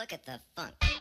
look at the funk.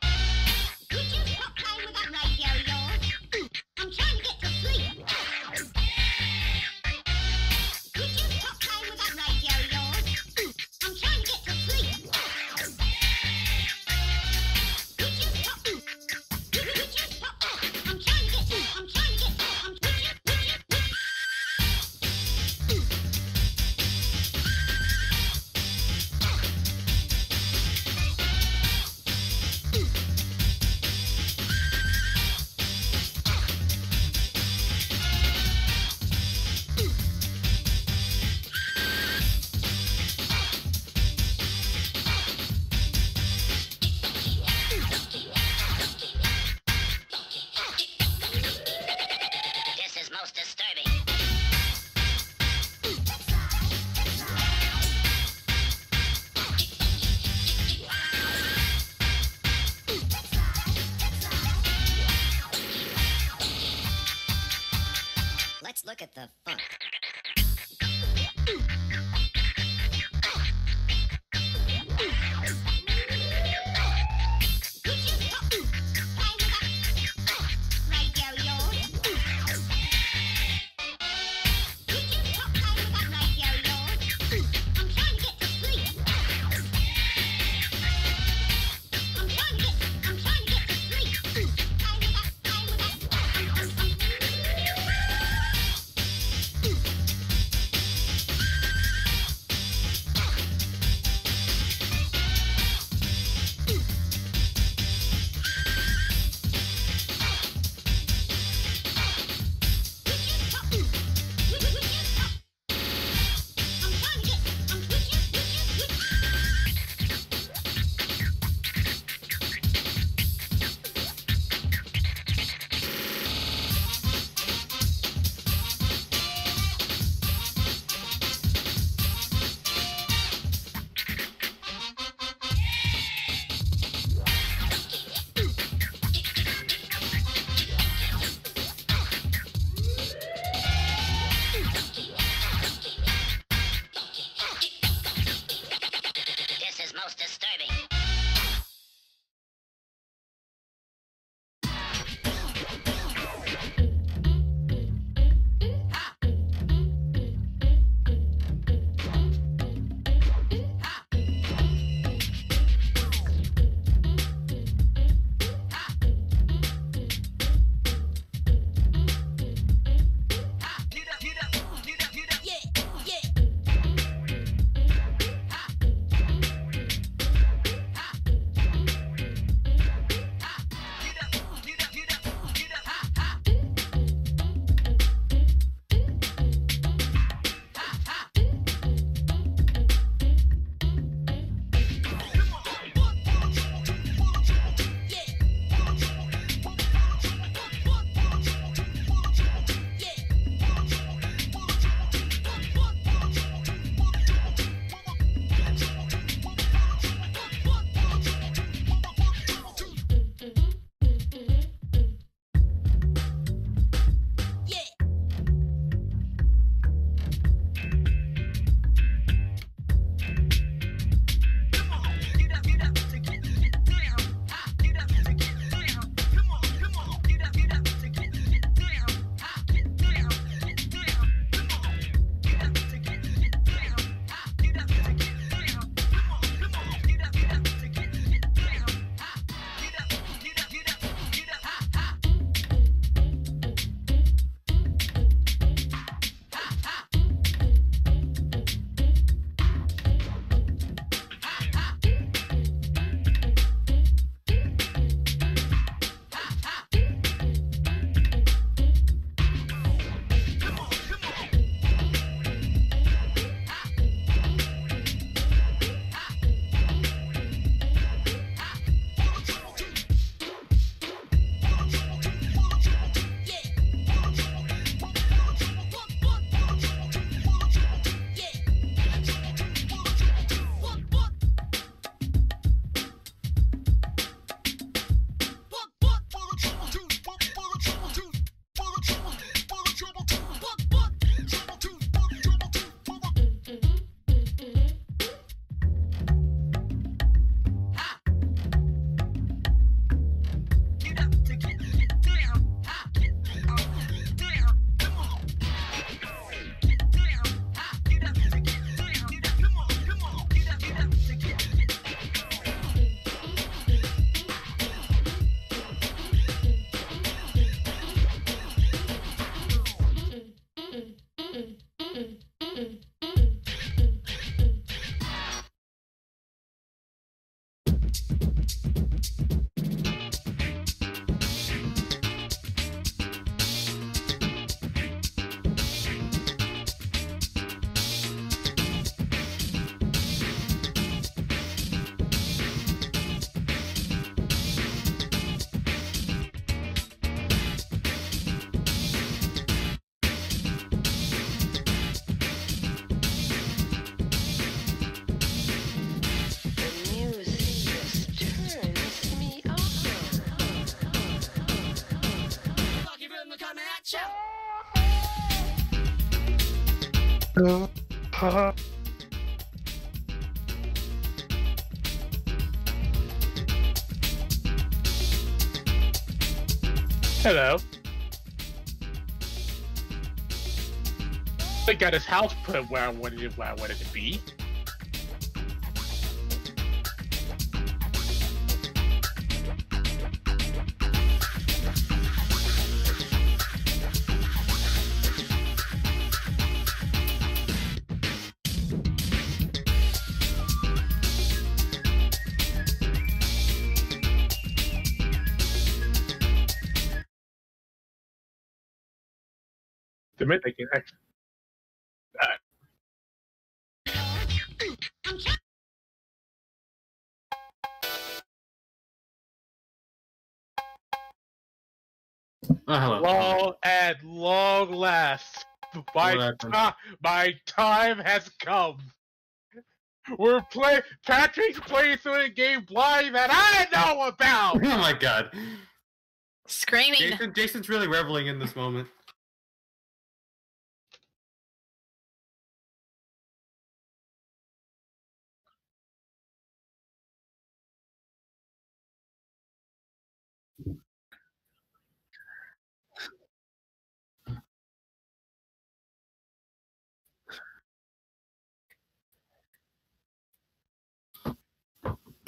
Hello. I got his house put where I wanted it, where I wanted to be. The they can actually. I'm trying. Oh, hello. Long at long last, my ti- my time has come. We're play. Patrick's playing through a game blind that I know about. Oh my god. Screaming. Jason, Jason's really reveling in this moment.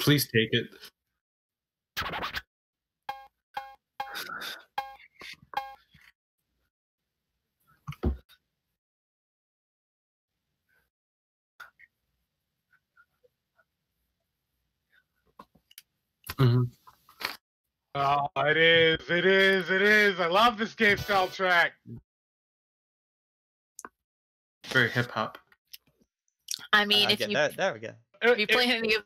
Please take it. Mhm. Oh, it is, it is, it is. I love this game soundtrack. Very hip hop. I mean, I if get you that. There we go. If you play any of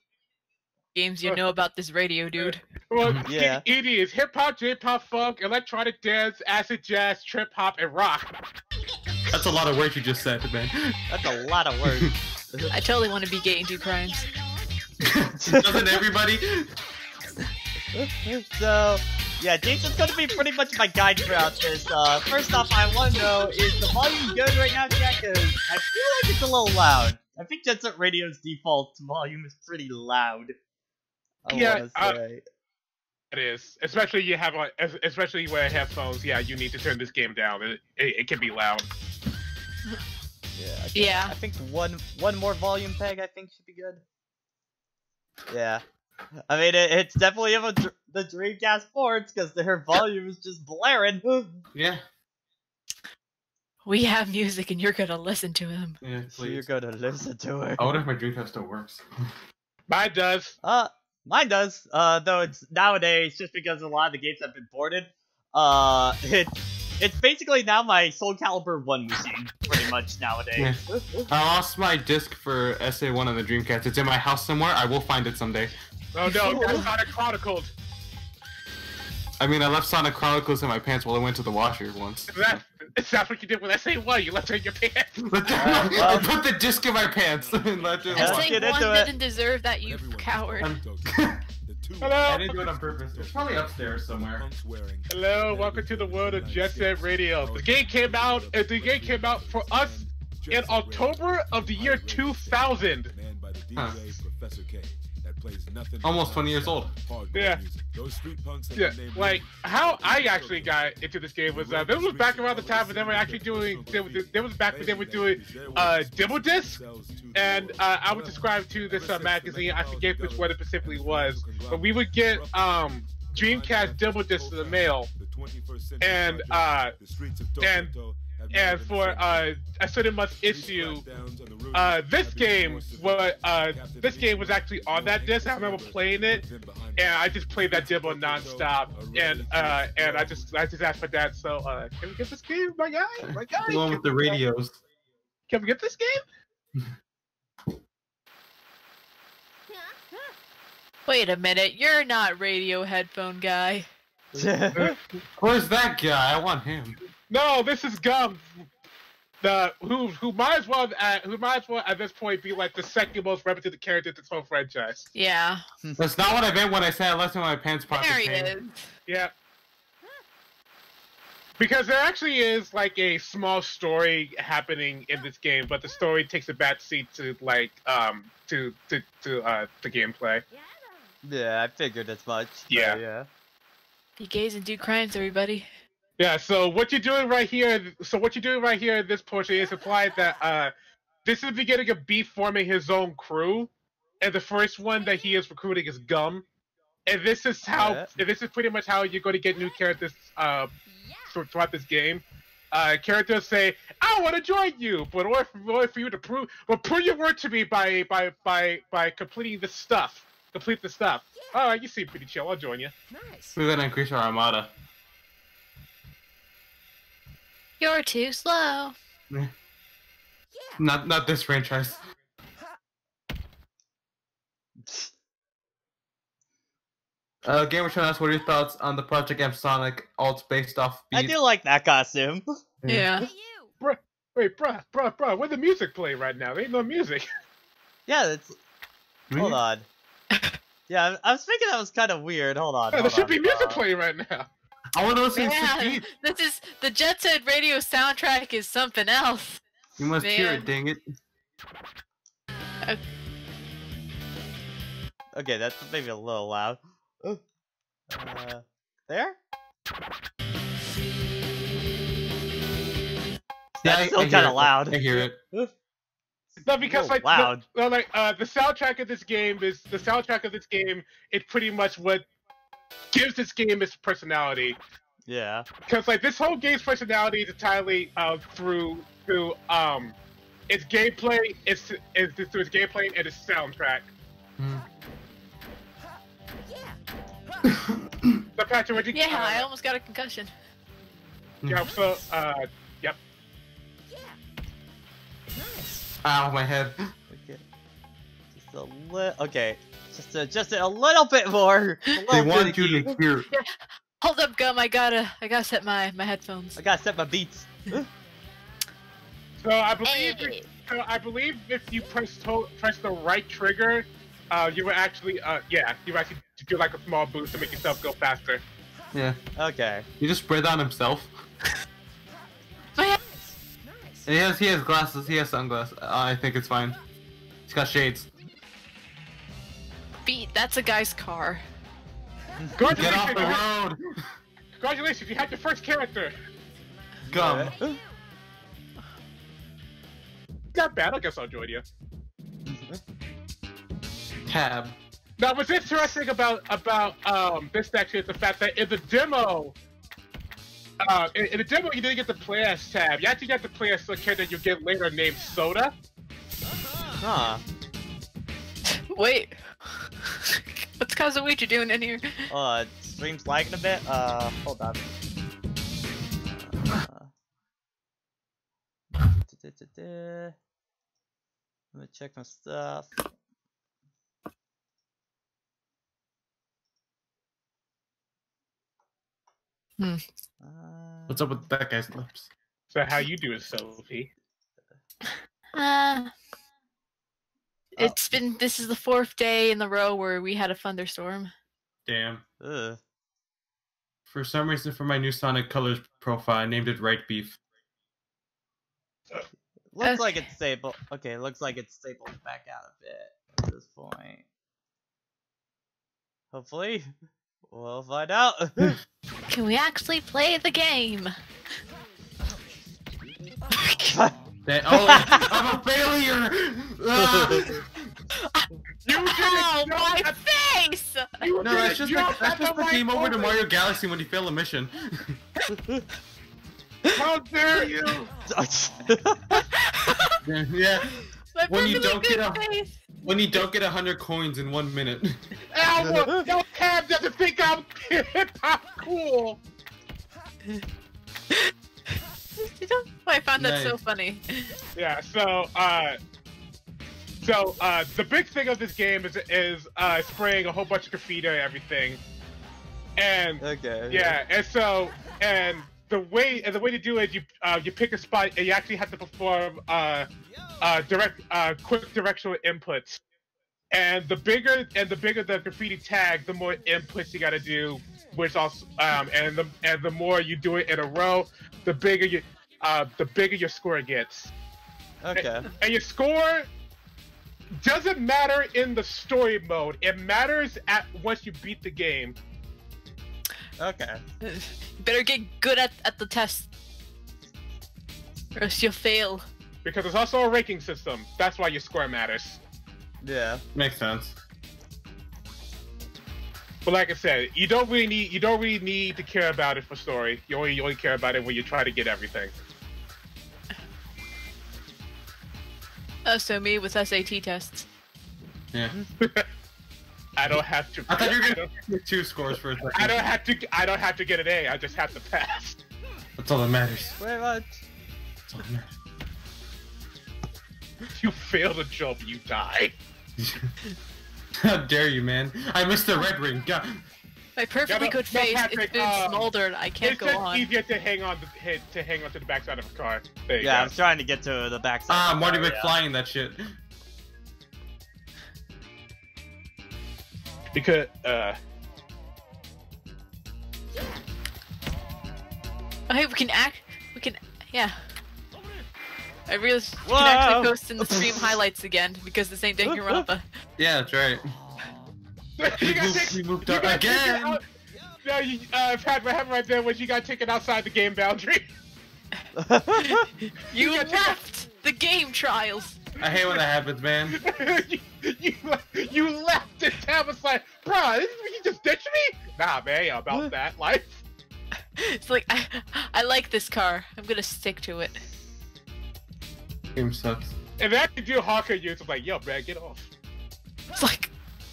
games, you know about this radio dude. Well, Yeah. it is hip hop, J pop, funk, electronic dance, acid jazz, trip hop, and rock. That's a lot of words you just said, man. That's a lot of words. I totally want to be gay and do crimes. Doesn't everybody? so, yeah, Jason's gonna be pretty much my guide throughout this. Uh, first off, I want to know is the volume good right now, Jack? 'Cause I feel like it's a little loud. I think Jet Set Radio's default volume is pretty loud. I Yeah, wanna uh. It is, especially you have on, es- especially you wear headphones. Yeah, you need to turn this game down. It, it, it can be loud. yeah, I think, Yeah. I think one one more volume peg I think should be good. Yeah. I mean, it, it's definitely of a, dr- the Dreamcast ports because their volume is just blaring. Yeah. We have music and you're gonna listen to them. Yeah, So you're gonna listen to it. I wonder if my Dreamcast still works. Mine does. Uh, mine does. Uh, though it's nowadays just because a lot of the games have been ported. Uh, it it's basically now my Soul Calibur one machine, pretty much nowadays. I lost my disc for SA1 on the Dreamcast. It's in my house somewhere. I will find it someday. Oh no, that's not a chronicled. I mean, I left Sonic Chronicles in my pants while I went to the washer once. That, that's what you did with SA1. You left it in your pants. I put the disc in my pants and left it in Yeah. the I Let's washer. think get one didn't deserve that, you coward. I'm- Hello. I didn't do it on purpose. It's probably upstairs somewhere. Hello, welcome to the world of Jet Set Radio. The game came out. Uh, the game came out for us in October of the year 2000. Huh. Almost 20 years old. Yeah. Yeah, like how I actually got into this game was uh, this was back around the time when they were actually doing. There was, back when they were doing uh, demo discs, and uh, I would describe to this uh, magazine. I forget which one it specifically was, but we would get um, Dreamcast demo discs in the mail, and uh, and and for uh, a certain month issue, uh, this game what uh, this game was actually on that disc. I remember playing it, and I just played that demo nonstop. And uh, and I just I just asked my dad, so uh, can we get this game, my guy, my guy? The one with the radios. Can we get this game? Wait a minute, you're not radio headphone guy. Where's that guy? I want him. No, this is Gum. The who who might as well at, who might as well at this point be like the second most repetitive character in this whole franchise. Yeah. That's not what I meant when I said I left him in my pants pocket. There he man. is. Yeah. Because there actually is like a small story happening in this game, but the story takes a back seat to like um to to to uh the gameplay. Yeah, I figured as much. Yeah. yeah. Be gays and do crimes, everybody. Yeah, so what you're doing right here, so what you're doing right here in this portion is implied that uh, this is the beginning of Beat forming his own crew, and the first one that he is recruiting is Gum, and this is how, Yeah. and this is pretty much how you're going to get new characters uh, throughout this game. Uh, characters say, "I want to join you," but in order for, in order for you to prove, well, prove your word to me by by by by completing this stuff. Complete the stuff. All right, you seem pretty chill. I'll join you. Nice. We're gonna increase our armada. You're too slow. Not not this franchise. Uh, Gamer Channel asks, what are your thoughts on the Project M Sonic alt based off I do like that costume. Yeah. Wait, bruh, bruh, bruh, where the music play right now? There ain't no music. yeah, that's. Really? Hold on. Yeah, I I was thinking that was kind of weird. Hold on. Yeah, there hold should on. be music Uh, playing right now. I want to listen to Yeah, this is the Jet Set Radio soundtrack is something else. You must hear it, dang it. Okay, that's maybe a little loud. Uh, there? Yeah, That's I- still kinda loud. I hear it. No, because like, loud. No, no, like uh, the soundtrack of this game is the soundtrack of this game. It's pretty much what gives this game its personality. Yeah. Because like this whole game's personality is entirely uh, through through um its gameplay, its is through its gameplay and its soundtrack. Hmm. So Patrick, what you Yeah, uh, I almost got a concussion. yeah, so uh, yep. Ow, my head. Okay. Just a little. Okay. Just a, just a little bit more. A They want you to hear. Hold up, gum. I gotta, I gotta set my my headphones. I gotta set my beats. So I believe Hey. so I believe if you press to- press the right trigger, uh, you would actually uh yeah you will actually do like a small boost to make yourself go faster. Yeah. Okay. He just sprayed on himself. My And he has he has glasses. He has sunglasses. Uh, I think it's fine. He's got shades. Feet. That's a guy's car. Get Congratulations! off the you had- road. Congratulations! You had your first character. Gum. Not bad. I guess I'll join you. Tab. Now, what's interesting about about um this section is the fact that in the demo, uh, in, in the demo you didn't get the play as tab. You actually got to play as a character you get later named Soda. Huh. Wait. What's Kazuichi doing in here? Uh, stream's lagging a bit. Uh, hold on. Uh. Let me check my stuff. Hmm. Uh, What's up with that guy's lips? So how you doing, Sophie? Uh, Oh. it's been. This is the fourth day in the row where we had a thunderstorm. Damn. Ugh. For some reason, for my new Sonic Colors profile, I named it Right Beef. Looks like it's stable. Okay, looks like it's stapled back out a bit at this point. Hopefully, we'll find out. Can we actually play the game? That, oh, I'm a failure! You did Ow, it! My that's- face! you No, did that's just You like that's just the the game over to. Mario Galaxy when you fail a mission. How dare you! yeah, My When you don't get a- face. when you don't get a hundred coins in one minute. Ow! No, Tab doesn't think I'm hip hop cool. I found that so funny. Yeah. So, uh, so uh, the big thing of this game is is uh, spraying a whole bunch of graffiti and everything, and okay. yeah, and so and the way and the way to do it, you uh, you pick a spot and you actually have to perform uh, uh, direct uh, quick directional inputs. And the bigger and the bigger the graffiti tag, the more inputs you got to do which also um, and the and the more you do it in a row, the bigger you uh, the bigger your score gets. Okay. And your score doesn't matter in the story mode. It matters at once you beat the game. Okay. Better get good at, at the test. Or else you'll fail. Because there's also a ranking system. That's why your score matters. Yeah. Makes sense. But like I said, you don't really need you don't really need to care about it for story. You only you only care about it when you try to get everything. Oh, so me with SAT tests. Yeah. I don't have to. I thought you were gonna don't, get two scores for a second. I don't have to. I don't have to get an A. I just have to pass. That's all that matters. Wait, what? That's all that matters. You fail the jump, you die. How dare you, man? I missed the red ring. God. My perfectly no, good face Patrick, is been um, smoldered. I can't it's go just on. easier to hang on to hit, to hang on to the backside of a car. There Yeah, go. I'm trying to get to the backside. Ah, of the Marty car, yeah. That shit. Because uh, Oh, hey, we can act. We can. Yeah. I realized we Whoa. can actually post in the stream highlights again because this ain't Danganronpa. Yeah, that's right. you got moved- take- we moved you up got again. out- No, you, uh, Pat, what happened right there was you got taken outside the game boundary. You got taken- left the game trials. I hate when that happens, man. you, you, you left the town was like, bro, you just ditched me? Nah, man, yeah, about that life. It's like I, I like this car. I'm gonna stick to it. Game sucks. And then you do Hawker use, I'm like, yo, man, get off. It's like,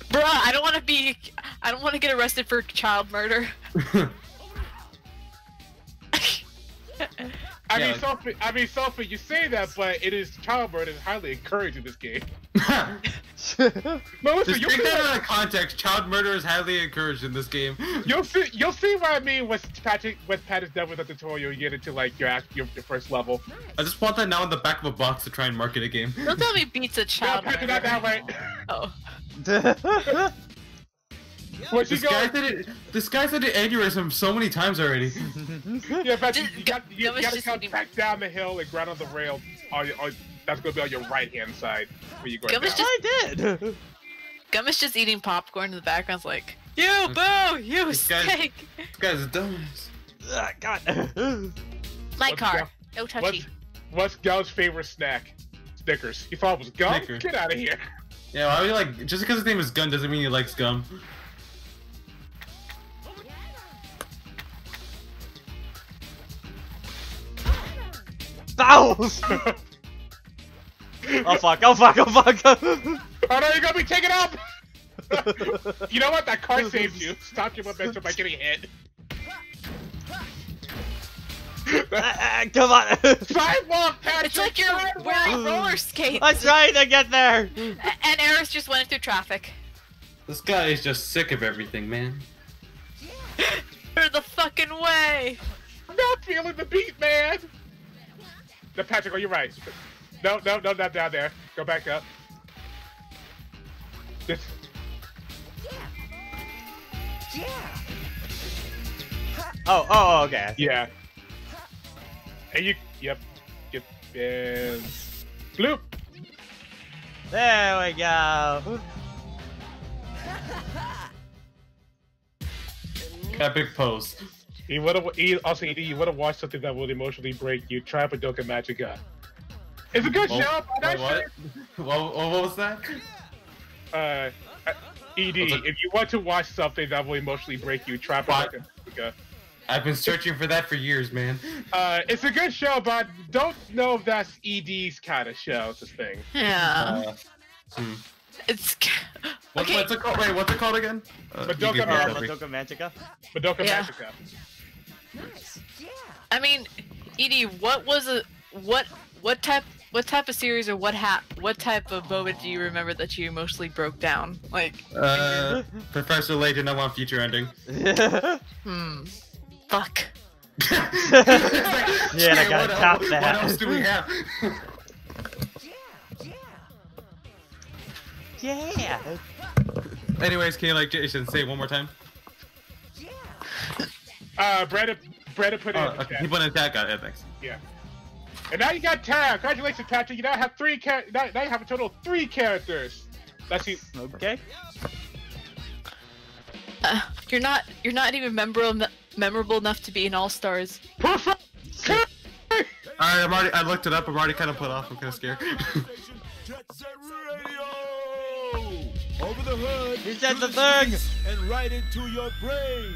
bruh, I don't want to be. I don't want to get arrested for child murder. I Yeah, mean, like- Sophie, I mean, Sophie, you say that, but it is child murder is highly encouraged in this game. Melissa, Just you'll take that out of context. Child murder is highly encouraged in this game. you'll see, you'll see what I mean with Patrick, with Pat is done with the tutorial. You get into like your your, your first level. I just want that now in the back of a box to try and market a game. Don't tell me beats a No, child Patrick, not murder. that way. Oh, When she This guy goes, said it. This guy said it aneurysm so many times already. yeah, Patrick, Just- you got, you, that was gotta just come back down the hill and ground on the rail. On, on, that's gonna be on your right hand side where you go. That was down. I did. Gum is just eating popcorn in the background's like, you boo, you This guy's- steak. This guy's a dumbass. Ah, God. My What's car, Gum- no What's, touchy. what's Gal's favorite snack? Snickers. You thought it was gum? Snickers. Get out of here. Yeah, well, I mean, like just because his name is Gum doesn't mean he likes gum. Ow! oh fuck! Oh fuck! Oh fuck! Oh no, you're gonna be taken up! you know what? That car saved you. Stopped your momentum by getting hit. Ah, ah, Come on! Sidewalk, Patrick! It's like you're sidewalk! wearing roller skates. I'm trying to get there. And Eris just went through traffic. This guy is just sick of everything, man. You're the fucking way. I'm not feeling the beat, man! No, Patrick, oh, you're right. No, no, no, not down there. Go back up. This. Oh, oh, oh okay. Yeah. And you. Yep. Yep. And. Bloop! There we go. Epic pose. You would have also E. D, you would have watched something that would emotionally break you. Try Padoka Magica. It's a good Oh, show. but wait, what? what? What was that? Uh, uh, Ed, What's if you want to watch something that will emotionally break you, try What? Padoka Magica. I've been searching for that for years, man. Uh, it's a good show, but don't know if that's ED's kind of show. It's this thing. Yeah. Uh, hmm. It's What, okay. What's it called? Wait, what's it called again? Uh, But you don't give come me Oh, here, a Madoka Magica. Padoka Yeah. I mean, Edie, what was a what what type what type of series or what hap what type of moment do you remember that you mostly broke down? Like, Uh, Professor Layton, I want future ending. hmm, fuck. Yeah, I gotta what top else, that." What else do we have? Yeah, yeah. yeah. Anyways, can you like Jason say it one more time? Uh, Brandon, Brandon put it Oh, in okay. He put in chat. Got it. Thanks. Yeah. And now you got Tara. Congratulations, Patrick. You now have three char- now, now you have a total of three characters. That's you. Okay. Uh, you're not you're not even memorable memorable enough to be an all stars. Perfect. All right, I'm already. I looked it up. I'm already kind of put off. I'm kind of scared. Jet Set Over the hood, He said the thing. and right into your brain.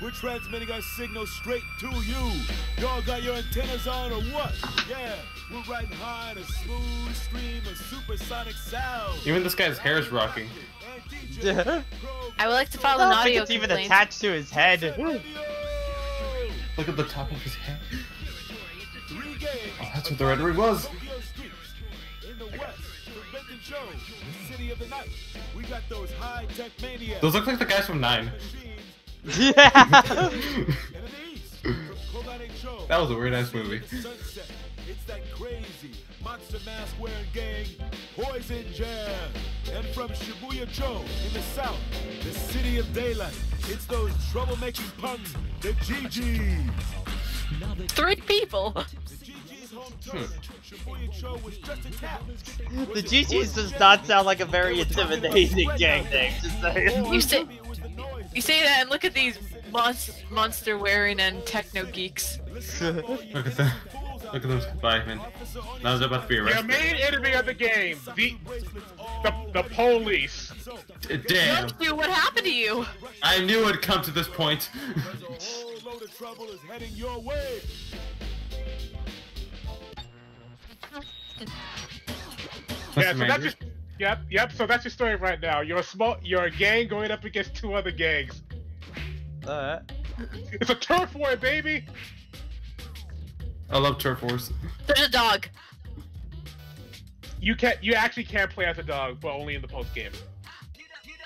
We're transmitting our signal straight to you. Y'all got your antennas on or what? Yeah, we're riding high on a smooth stream of supersonic sound. Even this guy's hair is rocking. I would like to file an audio it's complaint. even attached to his head. Look at the top of his head. Oh, that's what the red ring was. Those look like the guys from 9 yeah. And in the east, from Kobané Show, That was a weird ass movie. It's that crazy monster mask wearing gang, Poison Jam. And from Shibuya-cho in the south, the city of daylight. It's those troublemaking punks, the GGs. Three people. The GGs home turf. Shibuya-cho was just a tap. The GGs does not sound like a very intimidating gang name. Just saying. You say you say that and look at these monst- monster wearing and techno geeks. Look at them. Look at them. Bye, man. Now they're about to be Your arrested. main enemy of the game, the the, the police. Uh, damn. You, what happened to you? I knew it'd come to this point. A whole load of trouble is heading your way. Yeah, so that's Manager. just, yep, yep. So that's your story right now. You're a small, you're a gang going up against two other gangs. Alright. It's a turf war, baby. I love turf wars. There's a dog. You can not you actually can play as a dog, but only in the post game.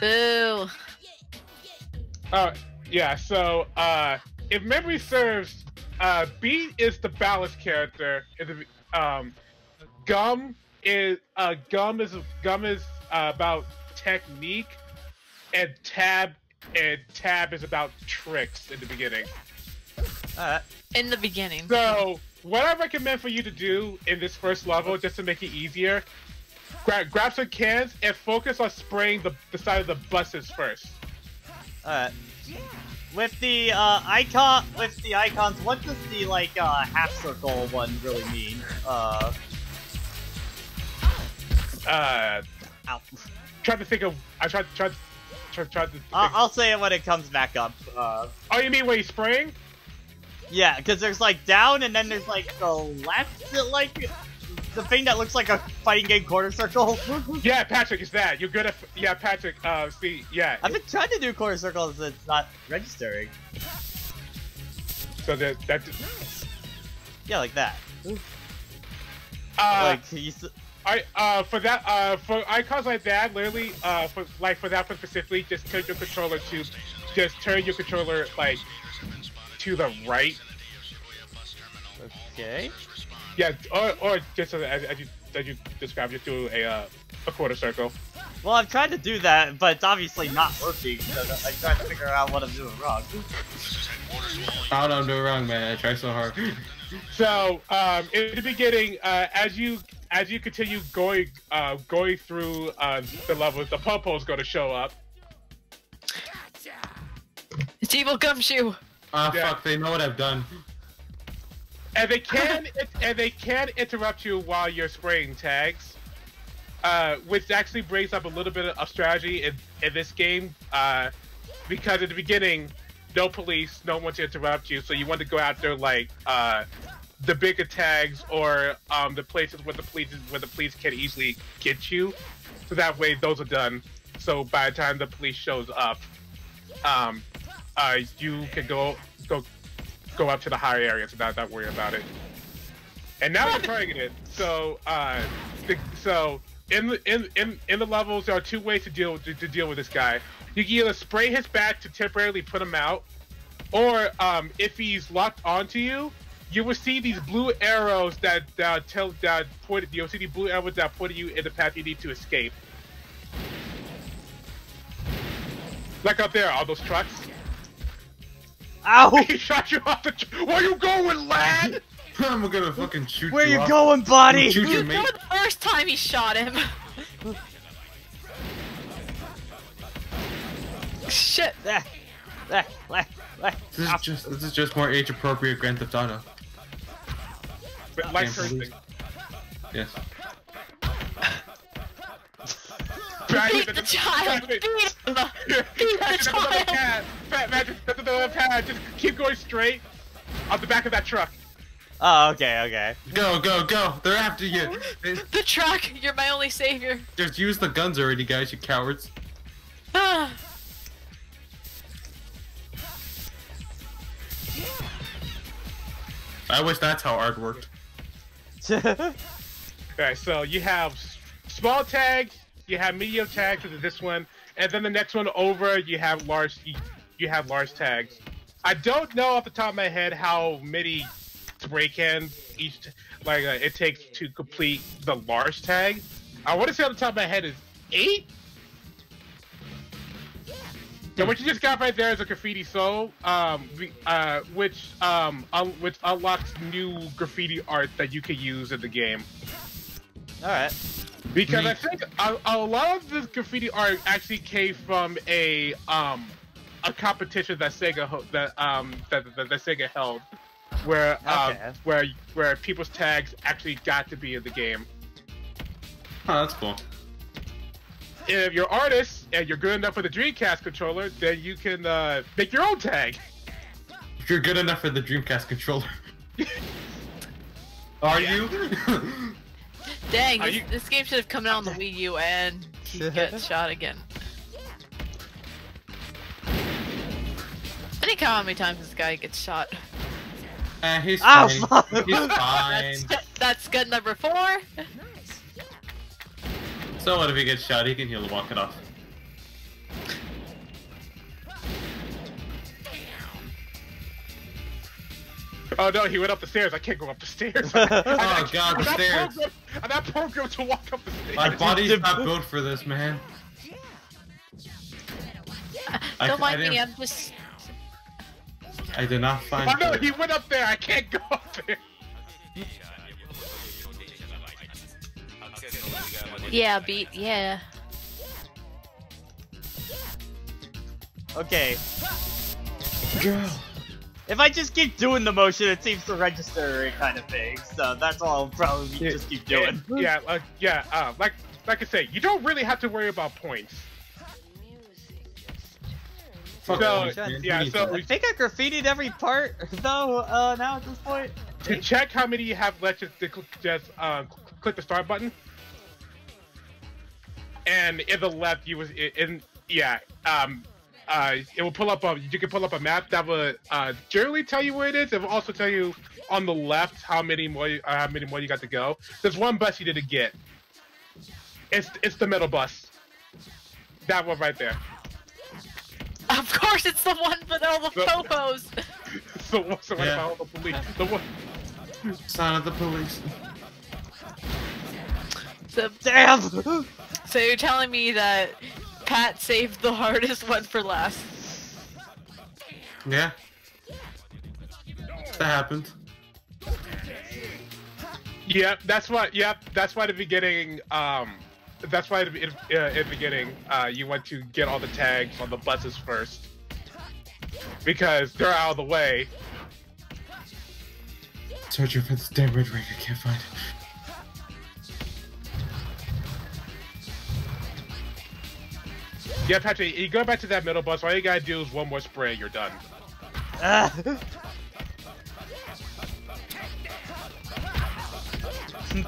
Boo. Uh, yeah. So, uh, if memory serves, uh, B is the ballast character. Um, Gum is uh, Gum is Gum is uh, about technique, and Tab and Tab is about tricks in the beginning. Alright. In the beginning. So, what I recommend for you to do in this first level, just to make it easier, grab grab some cans and focus on spraying the, the side of the buses first. Alright. With the uh, icon, with the icons, what does the like uh, half circle one really mean? Uh, Uh, ow. trying to think of. I tried tried tried, tried to. Think. I'll, I'll say it when it comes back up. Uh, oh, you mean when he's spraying? yeah, because there's like down, and then there's like the left, like the thing that looks like a fighting game quarter circle. Yeah, Patrick, it's that. You're good at. Yeah, Patrick. Uh, see, yeah. I've been trying to do quarter circles, it's not registering. So that that. Yeah, like that. Uh, like he's, I uh for that uh for icons like that, literally uh for like for that one specifically, just turn your controller to, just turn your controller like to the right. okay. Yeah, or or just as, as you as you described, just do a uh, a quarter circle. Well, I've tried to do that, but it's obviously not working. So I tried to figure out what I'm doing wrong. I don't know, I'm doing wrong, man. I try so hard. So um, in the beginning, uh, as you as you continue going uh, going through uh, the levels, the purple is going to show up. It's evil gumshoe. Ah, Yeah. fuck, they know what I've done. and they can and they can interrupt you while you're spraying tags, uh, which actually brings up a little bit of strategy in, in this game, uh, because at the beginning, no police, no one to interrupt you, so you want to go after like uh, the bigger tags or um, the places where the police where the police can easily get you, so that way those are done. So by the time the police shows up, um, uh, you can go go go up to the higher areas without not worry about it. And now you're targeted. So, uh, the, so in the in, in in the levels, there are two ways to deal to, to deal with this guy. You can either spray his back to temporarily put him out, or um, if he's locked onto you, you will see these blue arrows that that tell that point. You'll see the blue arrows that point you in the path you need to escape. Like up there, all those trucks. Ow! He shot you off the. Tr- Where you going, lad? I'm gonna fucking shoot Where you. you off. going, buddy? Shoot You your know the first time he shot him. Shit. Eh, eh, eh. This is just this is just more age appropriate Grand Theft Auto. But like Can't cursing. Yes. Beat the child. Beat him. Beat the That's another child. pad. Fat Magic, that's another pad. Just keep going straight on the back of that truck. Oh, okay, okay. Go, go, go! They're after you. The truck. You're my only savior. Just use the guns already, guys. You cowards. Ah. I wish that's how art worked. Okay, so you have small tags, you have medium tags, which is this one, and then the next one over, you have large. You, have large tags. I don't know off the top of my head how many break ends each like uh, it takes to complete the large tag. I want to say off the top of my head is eight. So what you just got right there is a graffiti soul, um, uh, which um, un- which unlocks new graffiti art that you can use in the game. Alright. Because I think a, a lot of this graffiti art actually came from a um a competition that Sega ho- that um that, that, that Sega held, where um, Okay. where where people's tags actually got to be in the game. Oh, that's cool. If you're artist and you're good enough with a Dreamcast controller, then you can uh, make your own tag. If you're good enough for the Dreamcast controller. Are you? Dang, Are this, you- this game should have come out on the Wii U and he got shot again. I think how many times this guy gets shot. Eh, he's Ow, fine. fuck. He's fine. That's, that's gun number four. So what if he gets shot? He can heal and walk it off. Oh no, he went up the stairs. I can't go up the stairs. Oh god, the I'm not stairs. programmed- I'm not programmed to walk up the stairs. My body's not built for this, man. I- Don't I mind me, didn't- I'm just. I did not find. Oh no, he went up there. I can't go up there. Yeah, beat. Yeah. Okay. If I just keep doing the motion, it seems to register kind of thing. So that's all I'll probably just keep doing. Yeah, like yeah, uh, like like I say, you don't really have to worry about points. Fuck So, yeah, so- I think I graffitied every part, though, uh, now at this point. To check how many you have left, just, just, just uh, click the start button. And in the left, you was in yeah, um, uh, it will pull up a you can pull up a map that will uh, generally tell you where it is. It will also tell you on the left how many more you, uh, how many more you got to go. There's one bus you didn't get. It's it's the middle bus. That one right there. Of course, it's the one with all the The- popos. So so what Yeah. all the police? The one. Son of the police. So, Damn! so you're telling me that Pat saved the hardest one for last? Yeah. That happened. Yep, that's why. Yep, that's why the beginning. Um, that's why the, in, uh, in the beginning, uh, you want to get all the tags on the buses first, because they're out of the way. Searching for this damn red ring. I can't find it. Yeah, Patrick, you go back to that middle bus. All you gotta do is one more spray, you're done. Ah.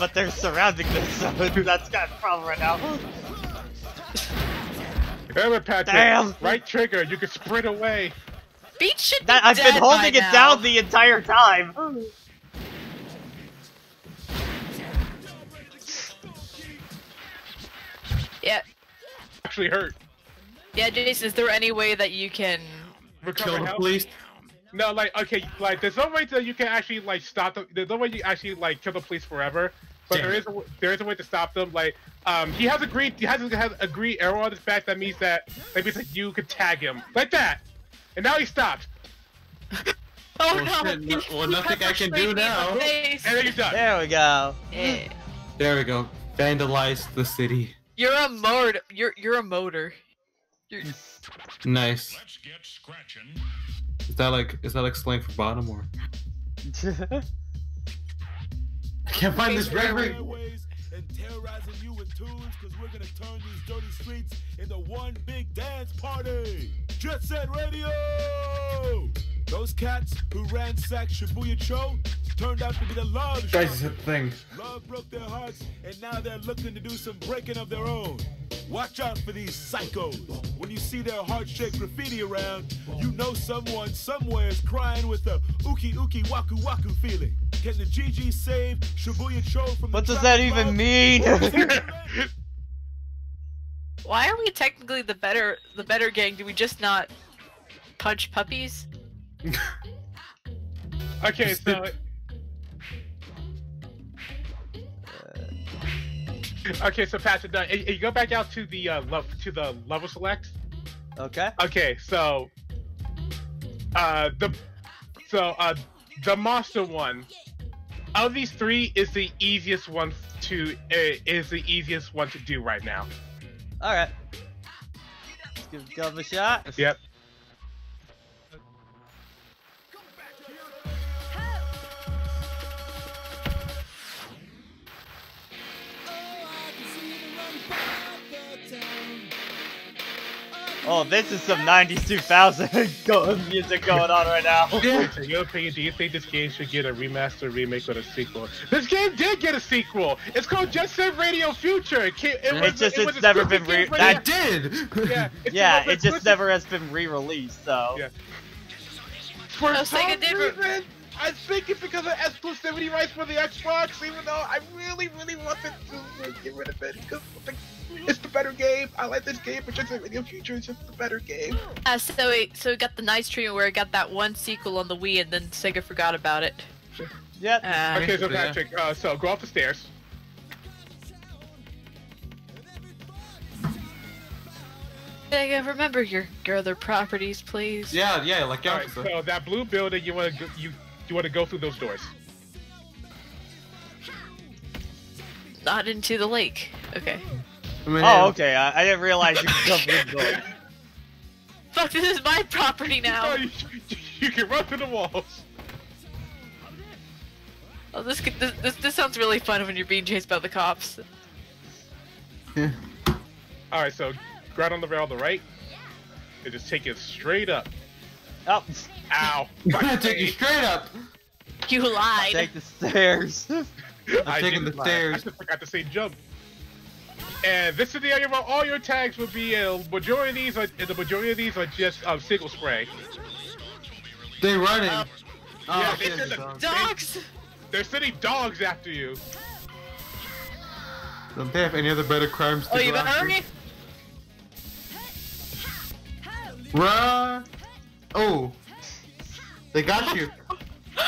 but they're surrounding this, so that's kind of a problem right now. Remember, Patrick, Damn. right trigger, you can sprint away. Beat should That be I've been dead by holding it now. down the entire time. Yeah, Actually hurt. Yeah, Jason. Is there any way that you can? Recover Kill the police. No, like okay, like there's no way that you can actually like stop them. There's no way you actually like kill the police forever. But Damn there it. is a, w- there is a way to stop them. Like um, he has a green he has a, has a green arrow on his back that means that that means that you could tag him like that, and now he stopped. Oh Well, no! shit, well, nothing I can do me the now. And then you're done. There we go. Yeah. There we go. Vandalize the city. You're a motor. You're you're a motor. You're, Nice. Is that like is that like slang for bottom or? I can't find this red ring. Airways and terrorizing you with tunes because we're gonna turn these dirty streets into one big dance party. Jet Set Radio! Those cats who ransacked Shibuya-cho turned out to be the love Guys, show. it's a thing. Love broke their hearts, and now they're looking to do some breaking of their own. Watch out for these psychos. When you see their heart-shaped graffiti around, you know someone somewhere is crying with a uki uki waku waku feeling. Can the GG save Shibuya-cho from the what does that even love? mean? why are we technically the better the better gang? Do we just not punch puppies? Okay, so. Okay, so Patrick, uh, you you go back out to the uh, lev- to the level select. okay. Okay, so uh the so uh the monster one of these three is the easiest one to uh, is the easiest one to do right now. Alright. Let's give Gov a shot. Yep. Oh, this is some 90s 2000 music going on right now. In your opinion, do you think this game should get a remaster, remake, or a sequel? This game did get a sequel. It's called Jet Set Radio Future. It, came, it, was, It's just it was it's never been re- game that the- did. yeah, Yeah, it just never has been re-released, so. Yeah. For Sega some did re- I think it's because of exclusivity rights for the Xbox, even though I really, really wanted to get rid of it because it's the better game. I like this game, but Jet Set Radio Future is just the better game. Uh, so it so it got the nice treatment where it got that one sequel on the Wii, and then Sega forgot about it. Yep. Uh, Okay, so Yeah. Patrick, uh, so go up the stairs. Sega, remember your, your other properties, please. Yeah, yeah, like All right, so that blue building, you want to you you want to go through those doors. Not into the lake. Okay. I mean, Oh, okay. I, I didn't realize you could come through the door. Fuck, this is my property now. you, you can run through the walls. Oh, this, could- this this this sounds really fun when you're being chased by the cops. Yeah. All right, so ground on the rail on the right, and just take it straight up. Oh, Ow! I'm gonna take you straight up. You lied. take the stairs. I taking didn't the lie. stairs. I just forgot to say jump. And this is the area where all your tags will be. A majority of these are the majority of these are just um, single spray. They running. Uh, oh, yeah, they shit, said the- Dogs. They're sending dogs after you. Don't they have any other better crimes to Oh, you after? better me? Run! Oh, they got you.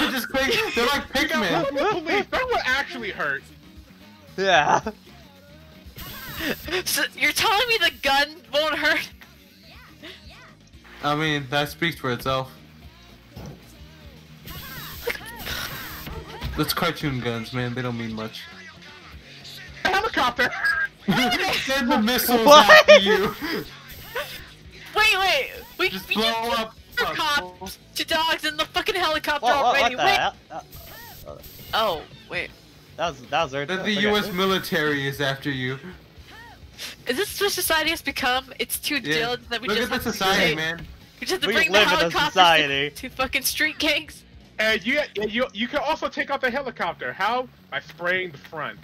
they just they're like That Pikmin. would, police, that would actually hurt. Yeah. So you're telling me the gun won't hurt? I mean, that speaks for itself. That's cartoon guns, man. They don't mean much. Helicopter. Send the missiles What? after you. Wait, wait. We, Just we blow just up. cops to dogs in the fucking helicopter What, what, what already. the wait. hell? Uh, Oh, wait. that was that was weird. The, the Okay. U.S. military is after you. Is this what society has become? It's too Yeah. diligent that we Look just at the have to society, say- man. We just have to We bring live the in a society. To, to fucking street gangs. And you, you, you can also take out the helicopter. How? By spraying the front.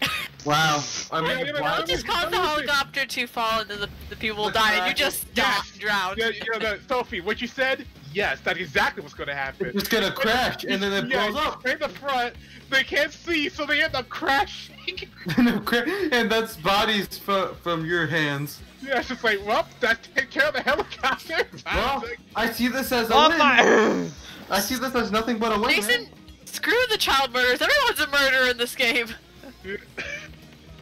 Wow. I mean, yeah, wow. I'll just cause the helicopter to fall and then the, the people will die and uh, you just Yes. die, drown. Yeah, you know, the, Sophie, what you said? Yes, that's exactly what's going to happen. It's gonna crash and then it yeah, blows you up. spray the front. They can't see, so they end up crashing. And that's bodies fro- from your hands. yeah, it's just like, well, that take care of the helicopter. Well, I see this as a Oh win. my! I see this as nothing but a win. Jason, man. screw the child murders. Everyone's a murderer in this game.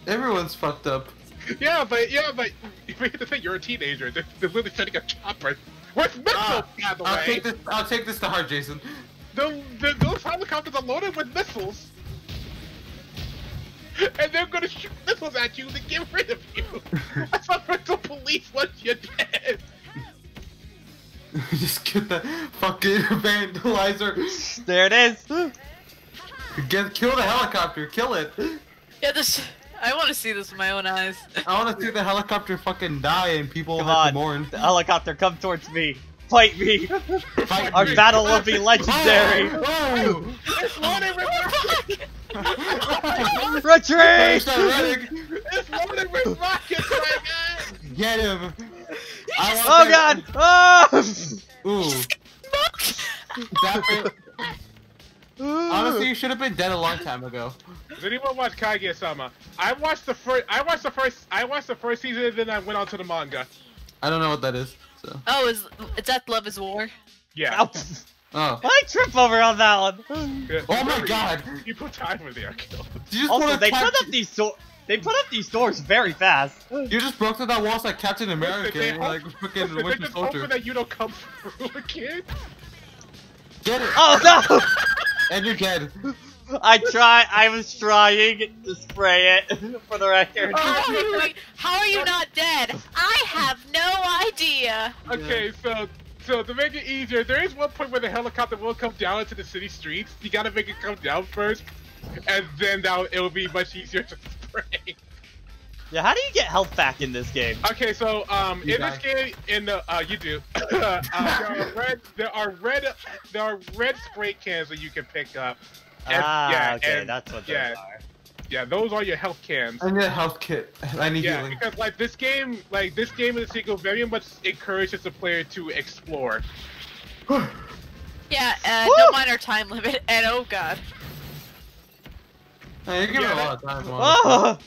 Everyone's fucked up. yeah, but yeah, but you have to think you're a teenager. They're, they're literally sending a chopper. With missiles, Uh, by the way? I'll take this. I'll take this to heart, Jason. The, the, those helicopters are loaded with missiles. And they're gonna shoot missiles at you to get rid of you. That's not rental police once you're dead. Just get the fucking vandalizer. There it is. Get kill the helicopter. Kill it. Yeah, this. I want to see this with my own eyes. I want to see the helicopter fucking die and people Come have on, to mourn. the helicopter, come towards me. Fight me. Fight Our me. battle will be legendary. Oh! It's loaded with rockets. Retreat! It's loaded with rockets, my guy. Get him. I want Oh god! Oh! Ooh. That bit- Mm. Honestly, you should have been dead a long time ago. Does anyone watch Kaguya-sama? I watched the first. I watched the first. I watched the first season, and then I went on to the manga. I don't know what that is. So. Oh, is it's that Love is War? Yeah. Oh. oh. I trip over on that one. Yeah. Oh my god. You put time in there, kill. Did you just Also, put a they cap- put up these door. They put up these doors very fast. You just broke through that wall like Captain America, They and, like hope- freaking They're Winter just Soldier. hoping that you don't come through again. Get it. Oh no! And you can. I try. I was trying to spray it for the record. How are you, how are you not dead? I have no idea. Okay, so so to make it easier, there is one point where the helicopter will come down into the city streets. You gotta make it come down first, and then that it will be much easier to spray. Yeah, how do you get health back in this game? Okay, so um, You in this game, in the uh, you do. uh, there are red. There are red. There are red spray cans that you can pick up. And- ah, yeah, okay, and- that's what yeah. those are. Yeah, those are your health cans. I need a health kit. I need Yeah, healing. because like this game, like this game in the sequel, very much encourages the player to explore. Yeah, uh, Woo! don't mind our time limit. And oh god, Hey, you're giving Yeah, a lot of time. Oh,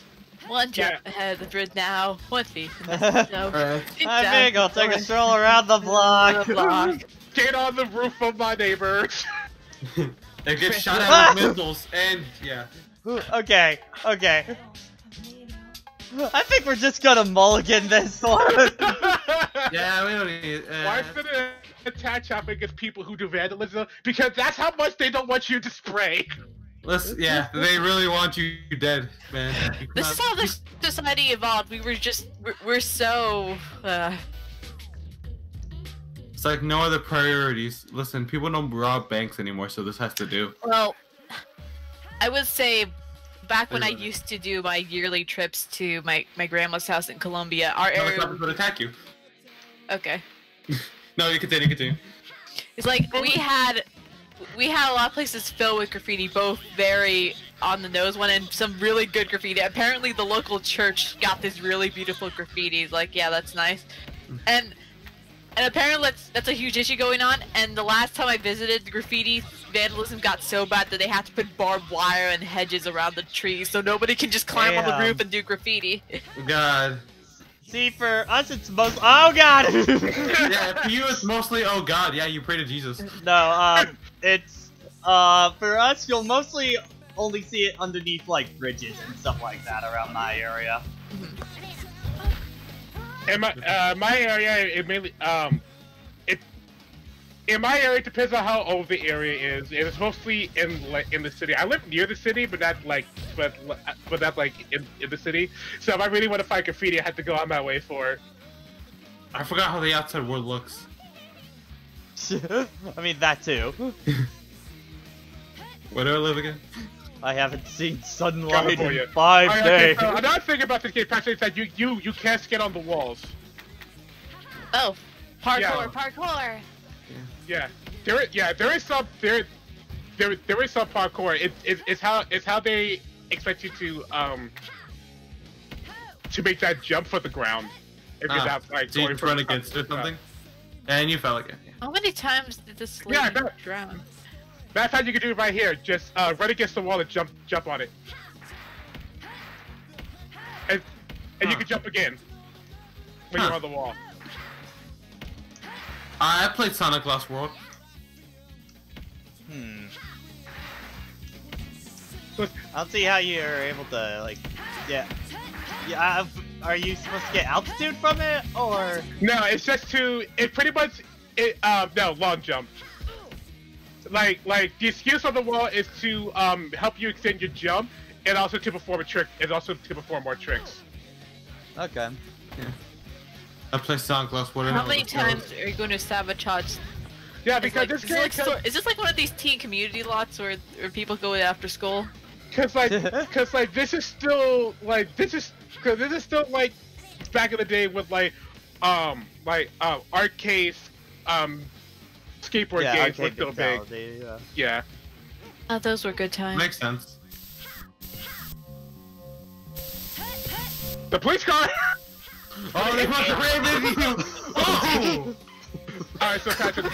one jump Yeah. ahead of the grid now. One feet. No. Alright. Sit I down. think I'll take a stroll around the block. block. Get on the roof of my neighbors. It gets shot at with missiles, and yeah. okay, okay. I think we're just gonna mulligan this one. Yeah, we don't need it. Uh, Why should it attach up against people who do vandalism? Because that's how much they don't want you to spray. Let's, yeah, they really want you dead, man. You This is how this society evolved. We were just we're, we're so. Uh, It's like no other priorities. Listen, people don't rob banks anymore, so this has to do. well, I would say. Back when I Anyway. used to do my yearly trips to my, my grandma's house in Colombia, our area. Helicopters would attack you. Okay. No, you continue, continue. It's like we had we had a lot of places filled with graffiti, both very on the nose one and some really good graffiti. Apparently the local church got this really beautiful graffiti. It's like, yeah, that's nice. And and apparently that's that's a huge issue going on. And the last time I visited, the graffiti vandalism got so bad that they had to put barbed wire and hedges around the trees so nobody can just climb on the roof and do graffiti. God. See, for us, it's most. Oh god. Yeah, for you it's mostly, oh god, yeah, you pray to Jesus. no, um, it's uh for us, you'll mostly only see it underneath like bridges and stuff like that around my area. In my uh, my area, it mainly um, it in my area it depends on how old the area is. It's mostly in like in the city. I live near the city, but not like but but not like in, in the city. So if I really want to find graffiti, I have to go on my way for it. I forgot how the outside world looks. I mean that too. Where do I live again? I haven't seen sunlight for in you. five Oh, yeah, okay, days. so another thing about this game, Patrick, is that you you you can't get on the walls. Oh, parkour, Yeah. parkour. Yeah, there is, yeah there is some there there there is some parkour. It, it, it's how it's how they expect you to um to make that jump for the ground. If you're Ah, not like so you going can run against or something? And you fell again. How many times did this Yeah, I lady bet. drown? That's how you can do it right here. Just uh, run against the wall and jump jump on it. And and you can jump again when Huh. you're on the wall. I played Sonic Lost World. Hmm. I don't see how you're able to like, yeah, yeah. Are you supposed to get altitude from it, or no, it's just to it pretty much it um no long jump. Like like the excuse on the wall is to um help you extend your jump and also to perform a trick and also to perform more tricks. Okay. I play Sunglass. What How many times are you going to sabotage? Yeah, It's because like, this is, like so- is this like one of these teen community lots where, where people go after school? Cause like, cause like this is still like this is cause this is still like back in the day with like um like uh arcade um skateboard yeah, games were arcade still big. mentality, yeah. Yeah. Oh, those were good times. Makes sense. The police car. Oh, they want to ram into you. Oh, All right, so Patrick.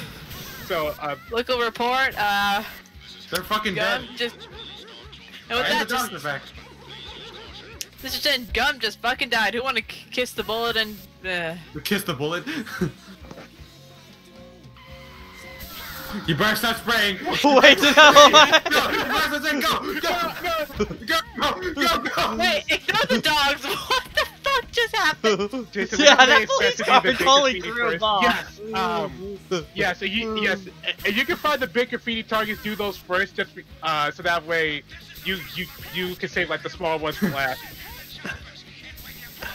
So uh, Local report. Uh, they're fucking Gum dead. just. No, And that the just. doctor back. This is in Gum just fucking died. Who want to kiss the bullet and? Uh, Kiss the bullet. you better stop spraying. Wait, no! Go, you better say go, go, go, go, go, go. wait, ignore the dogs. What the fuck just happened? Jason, Yeah, that police expect car to be the totally big threw him first. off. Yes. Um. Yeah. So you yes, and you can find the big graffiti targets. Do those first, just be- uh, so that way you you you can save like the small ones for last.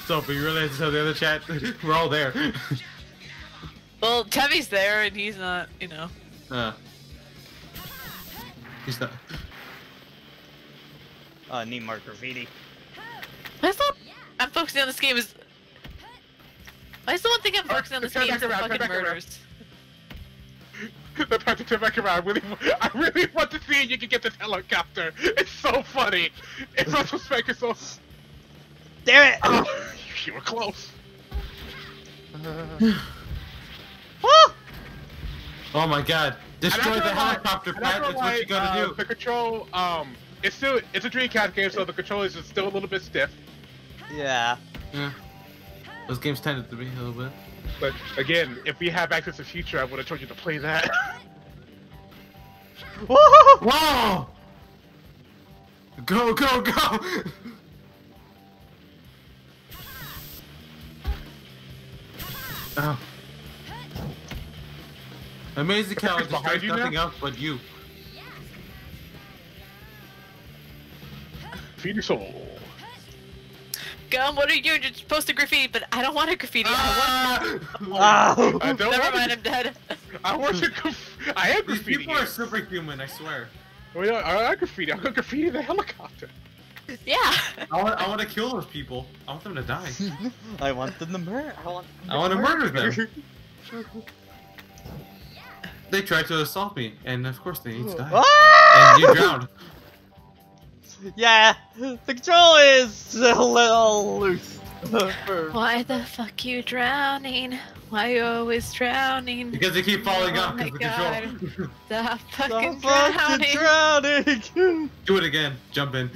So, but you really have to tell the other chat we're all there. Well, Tevi's there and he's not. You know. Uh, he's not. Uh, need more graffiti. I thought I'm focusing on this game is. I still don't think I'm focusing on this game is the around, fucking murders. the Patrick turn back around. I really, I really want to see if you can get this helicopter. It's so funny. In retrospect, it's so. Damn it! Oh, you were close. Woo! Oh my god. Destroy the helicopter, gonna lie- Pat. That's not what you gonna gotta uh, do. The control, um, it's still it's a Dreamcast game, so the controllers is still a little bit stiff. Yeah. Yeah. Those games tended to be a little bit. But again, if we have Access to the Future, I would have told you to play that. Woo! Whoa! Go, go, go! oh. Amazing how it Behind destroys you now? nothing else but you. Feed your soul. Gum, what are you doing? You're supposed to graffiti, but I don't want to graffiti. I Ah! I want. don't Never mind, to- I'm dead. I want to. Graf- I am These graffiti. people are superhuman, I swear. Well, yeah, I like graffiti. I'm gonna graffiti the helicopter. Yeah. I want, I want to kill those people. I want them to die. I want them to murder. I want. I want to murder them. They tried to assault me, and of course they need to die. Ah! And you drowned. Yeah, the control is a little loose. Why the fuck you drowning? Why you always drowning? Because they keep falling Oh off my because of control. Stop Stop fucking fucking drowning. drowning. Do it again. Jump in.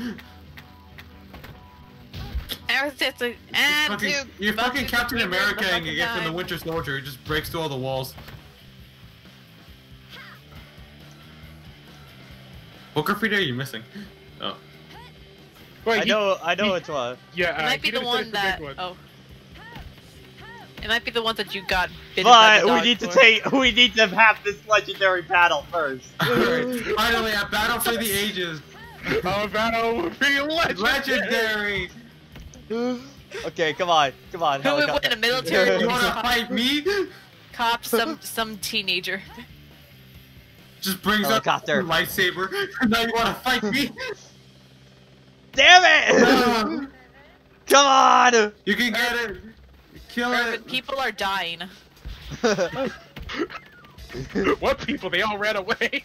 And it's a- and Fucking, you're fucking buckets Captain America and you get from the. Winter Soldier. He just breaks through all the walls. What graffiti are you missing? Oh. Wait, I he- know. I know he- which one. Yeah, It uh, might be the one that. big one. Oh. It might be the one that you got bitten by But the we dog need to take. We need to have this legendary battle first. Alright, Finally, a battle for the ages. Oh, battle would be legendary. Legendary. okay, come on, come on. Who would helicopter. win, a military You wanna fight me? cop, some some teenager? Just brings Helicopter. up a lightsaber. now you wanna fight me? Damn it! Uh, come on! you can get it. Kill Urban, it. people are dying. what people? They all ran away.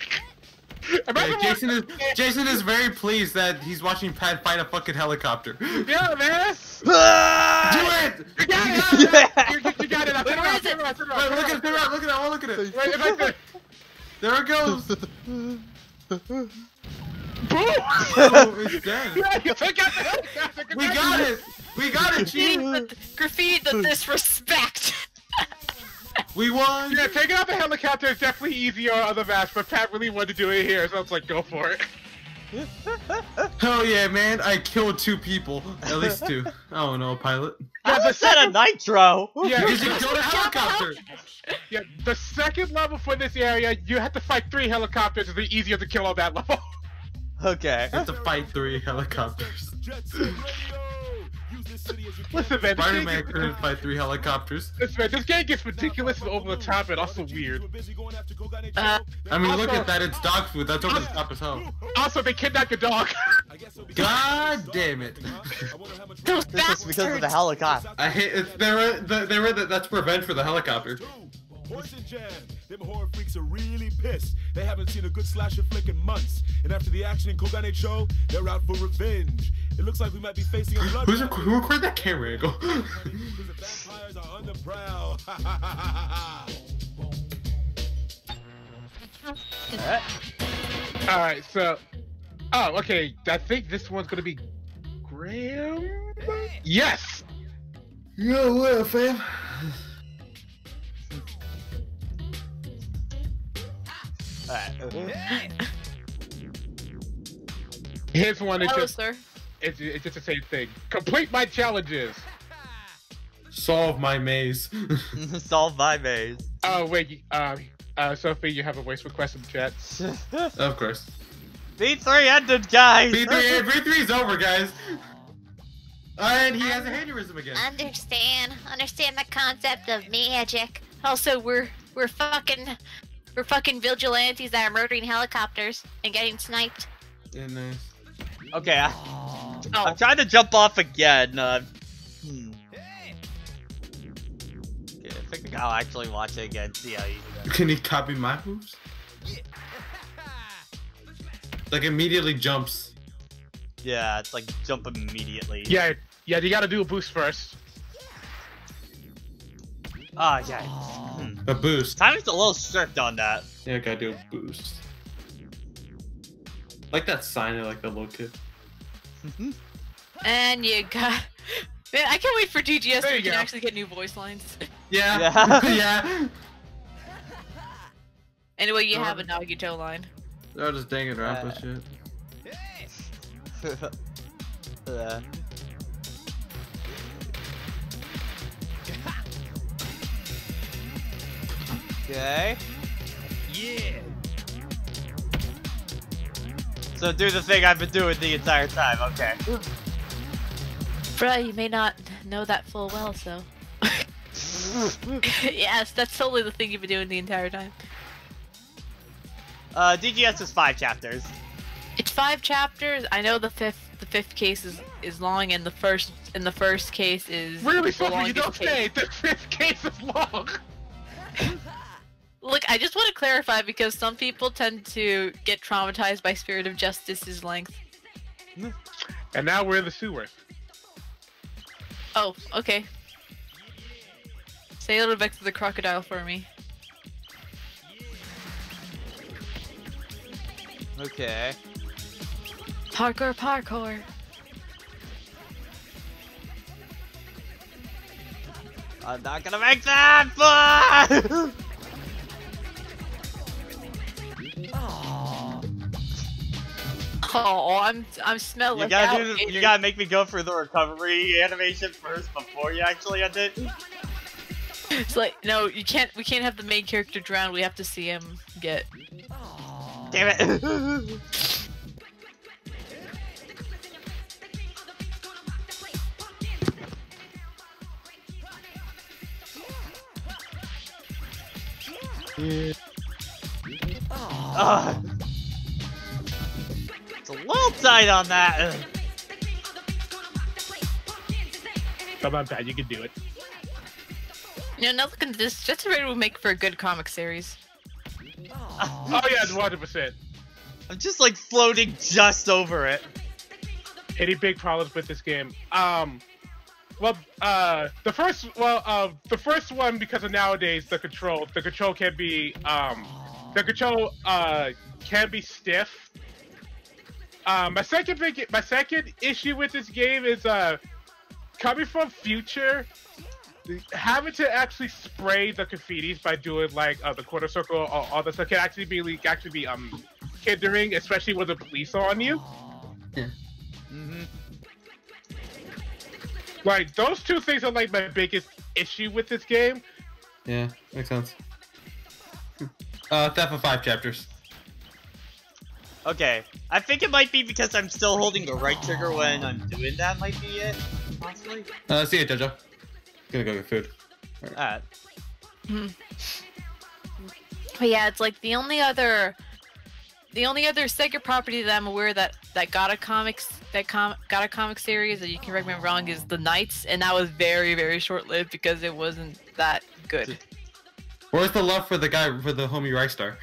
Yeah, Jason is Jason is very pleased that he's watching Pat fight a fucking helicopter. Yeah, man. it! You got it. You got it. You, you, you got it. Now, Where turn around, is it? turn around, turn Wait, around, look at it, look at it, look at it, I wanna look at it. There it goes. Boom! Oh, it's dead. Yeah, you took out the helicopter. We got it. We got it, Graffiti Chief. the, graffiti the disrespect. We won. Yeah, taking out the helicopter is definitely easier on the match, but Pat really wanted to do it here, so I was like, go for it. Hell yeah, man! I killed two people, at least two. I don't know, pilot. How the is that a nitro? Yeah, Because you killed a helicopter. yeah, the second level for this area, you have to fight three helicopters. It's easier to kill on that level. Okay. You have to fight three helicopters. this city as your Listen, man, this game, Spider-Man gets, couldn't fight three helicopters. listen, man, this game gets ridiculous and over the top and also weird. Uh, I mean, look at that. It's dog food. That's over the top as hell. Also, they kidnapped a dog. God damn it. Those This is because of the bastards. helicopter. I hate it. They were, the, they were that's revenge for the helicopter. Poison Jam. Them horror freaks are really pissed. They haven't seen a good slasher flick in months. And after the action in Kogane-cho, they're out for revenge. It looks like we might be facing a blood. Who's rec- who recorded that camera angle? Because the vampires are on the prowl. All right, so, oh, okay. I think this one's gonna be Graham. Yes. Yo, what up, fam? Here's one. It's Hello, just, sir. it's, it's just the same thing. Complete my challenges. Solve my maze. Solve my maze. Oh wait, uh, uh, Sophie, you have a voice request in the chat. of course. V3 ended, guys! V3, V3's over, guys. And he has a aneurysm again. Understand, understand the concept of magic. Also, we're we're fucking we're fucking vigilantes that are murdering helicopters and getting sniped. Yeah, nice. Okay, I, Oh, I'm trying to jump off again. Uh, hmm. Okay, I think I'll actually watch it again, see how easy that is. Can he copy my moves? Like immediately jumps. Yeah, it's like jump immediately. Yeah, yeah, you gotta do a boost first. Ah, yeah. Hmm. A boost. Timing's a little strict on that. Yeah, gotta do a boost. Like that sign of like the little kid. and you got. Man, I can't wait for DGS There so we can go. actually get new voice lines. Yeah. Yeah. yeah. anyway, you have a Nagito line. They're just danging around with Uh, shit. Uh, Okay. yeah. So do the thing I've been doing the entire time. Okay. Bruh, you may not know that full well, so. yes, that's totally the thing you've been doing the entire time. Uh, DGS is five chapters. It's five chapters. I know the fifth the fifth case is, is long, and the first and the first case is Really, the Sophie, you don't case. say. The fifth case is long. Look, I just want to clarify because some people tend to get traumatized by Spirit of Justice's length. Mm. And now we're in the sewer. Oh, okay. Say a little back to the crocodile for me. Okay. Parkour, parkour. I'm not gonna make that. Fuck! Oh, I'm I'm smelling you gotta out. do. The, you gotta make me go for the recovery animation first before you actually end it. It's like no, you can't. We can't have the main character drown. We have to see him get. Damn it. Ugh. It's a little tight on that. Come on, Pat, you can do it. You know, now look at this. Just ready to make for a good comic series. Oh yeah, 100. percent I'm just like floating just over it. Any big problems with this game? Um, well, uh, the first, well, uh, the first one because of nowadays the control, the control can be, um, the control, uh, can be stiff. Uh, my second big, my second issue with this game is, uh, coming from future, having to actually spray the graffitis by doing like uh, the quarter circle or all this stuff can actually be like, actually be um hindering, especially with the police are on you. Yeah. Mhm. Like those two things are like my biggest issue with this game. Yeah, makes sense. Uh, Theft of five chapters. Okay, I think it might be because I'm still holding the right trigger when I'm doing that. Might be it, possibly. Uh, see you, Jojo. Gonna go get food. Alright. But yeah, it's like the only other, the only other Sega property that I'm aware that that got a comics that com got a comic series that you can correct me wrong is the Nights, and that was very very short lived because it wasn't that good. Where's the love for the guy for the homie Ristar?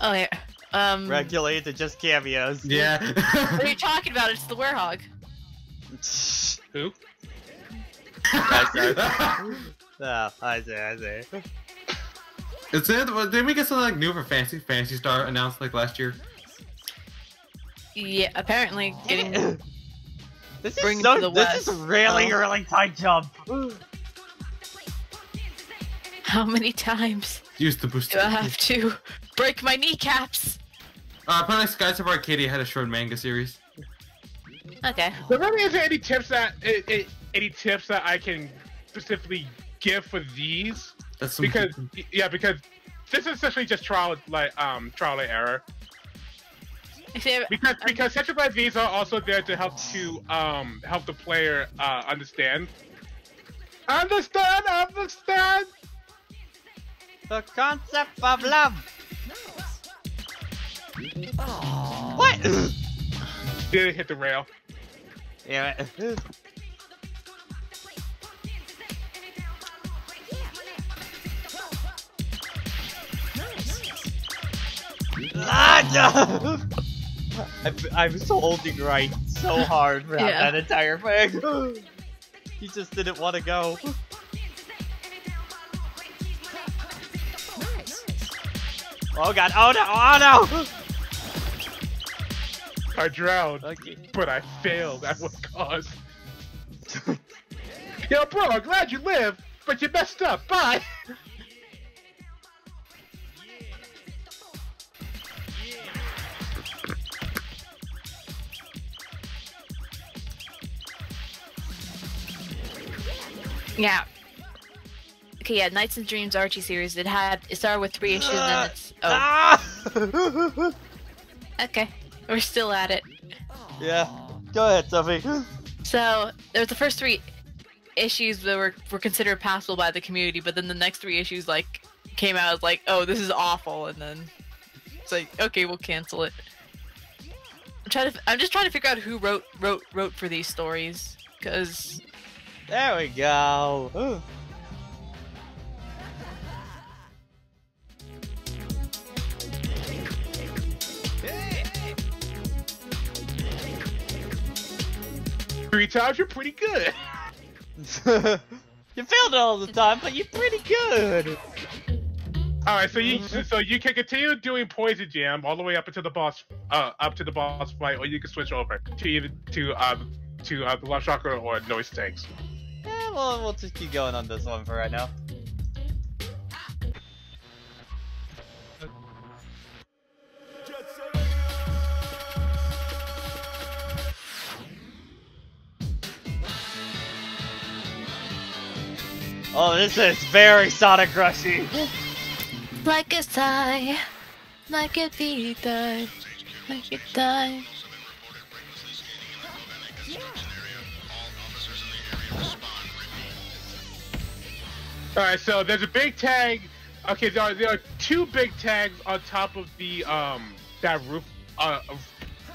Oh yeah. Um, Regulated to just cameos. Yeah. what are you talking about? It's the Werehog. Who? Ah, I see, I see. It's it. Didn't we get something like new for Phantasy Phantasy Star announced like last year? Yeah, apparently getting. This is so. to the this is really, Oh. really tight jump. How many times Use the boost. do I have to break my kneecaps? Uh, apparently Skies of Arcadia had a short manga series. Okay. There really isn't any tips that any tips that I can specifically give for these That's some because yeah because this is essentially just trial like um trial and error Except- because because sections like these are also there to help to um help the player uh understand understand understand The concept of love. What? didn't hit the rail yeah. it- Ah, no! I, I was holding right so hard throughout Yeah. that entire thing. He just didn't want to go. Oh god, oh no, oh no! I drowned Okay. but I failed at what cost yo bro I'm glad you live, but you messed up bye Yeah. Okay, yeah, Nights and Dreams Archie series. It had it started with three issues, and then it's oh Ah! okay, we're still at it. yeah, go ahead, Sophie. So there was the first three issues that were were considered passable by the community, but then the next three issues like came out as like, oh, this is awful, and then it's like, okay, we'll cancel it. I'm trying to. I'm just trying to figure out who wrote wrote wrote for these stories, because There we go. Three times you're pretty good you failed it all the time, but you're pretty good. All right, so you so you can continue doing poison jam all the way up until the boss, uh, up to the boss fight, or you can switch over to either to um to uh, the Love Shockers or Noise Tanks. Yeah, well, we'll just keep going on this one for right now. Oh, this is very Sonic Rushy. like a sigh, like a die, like a die. All right, so there's a big tag. Okay, there are, there are two big tags on top of the um that roof uh of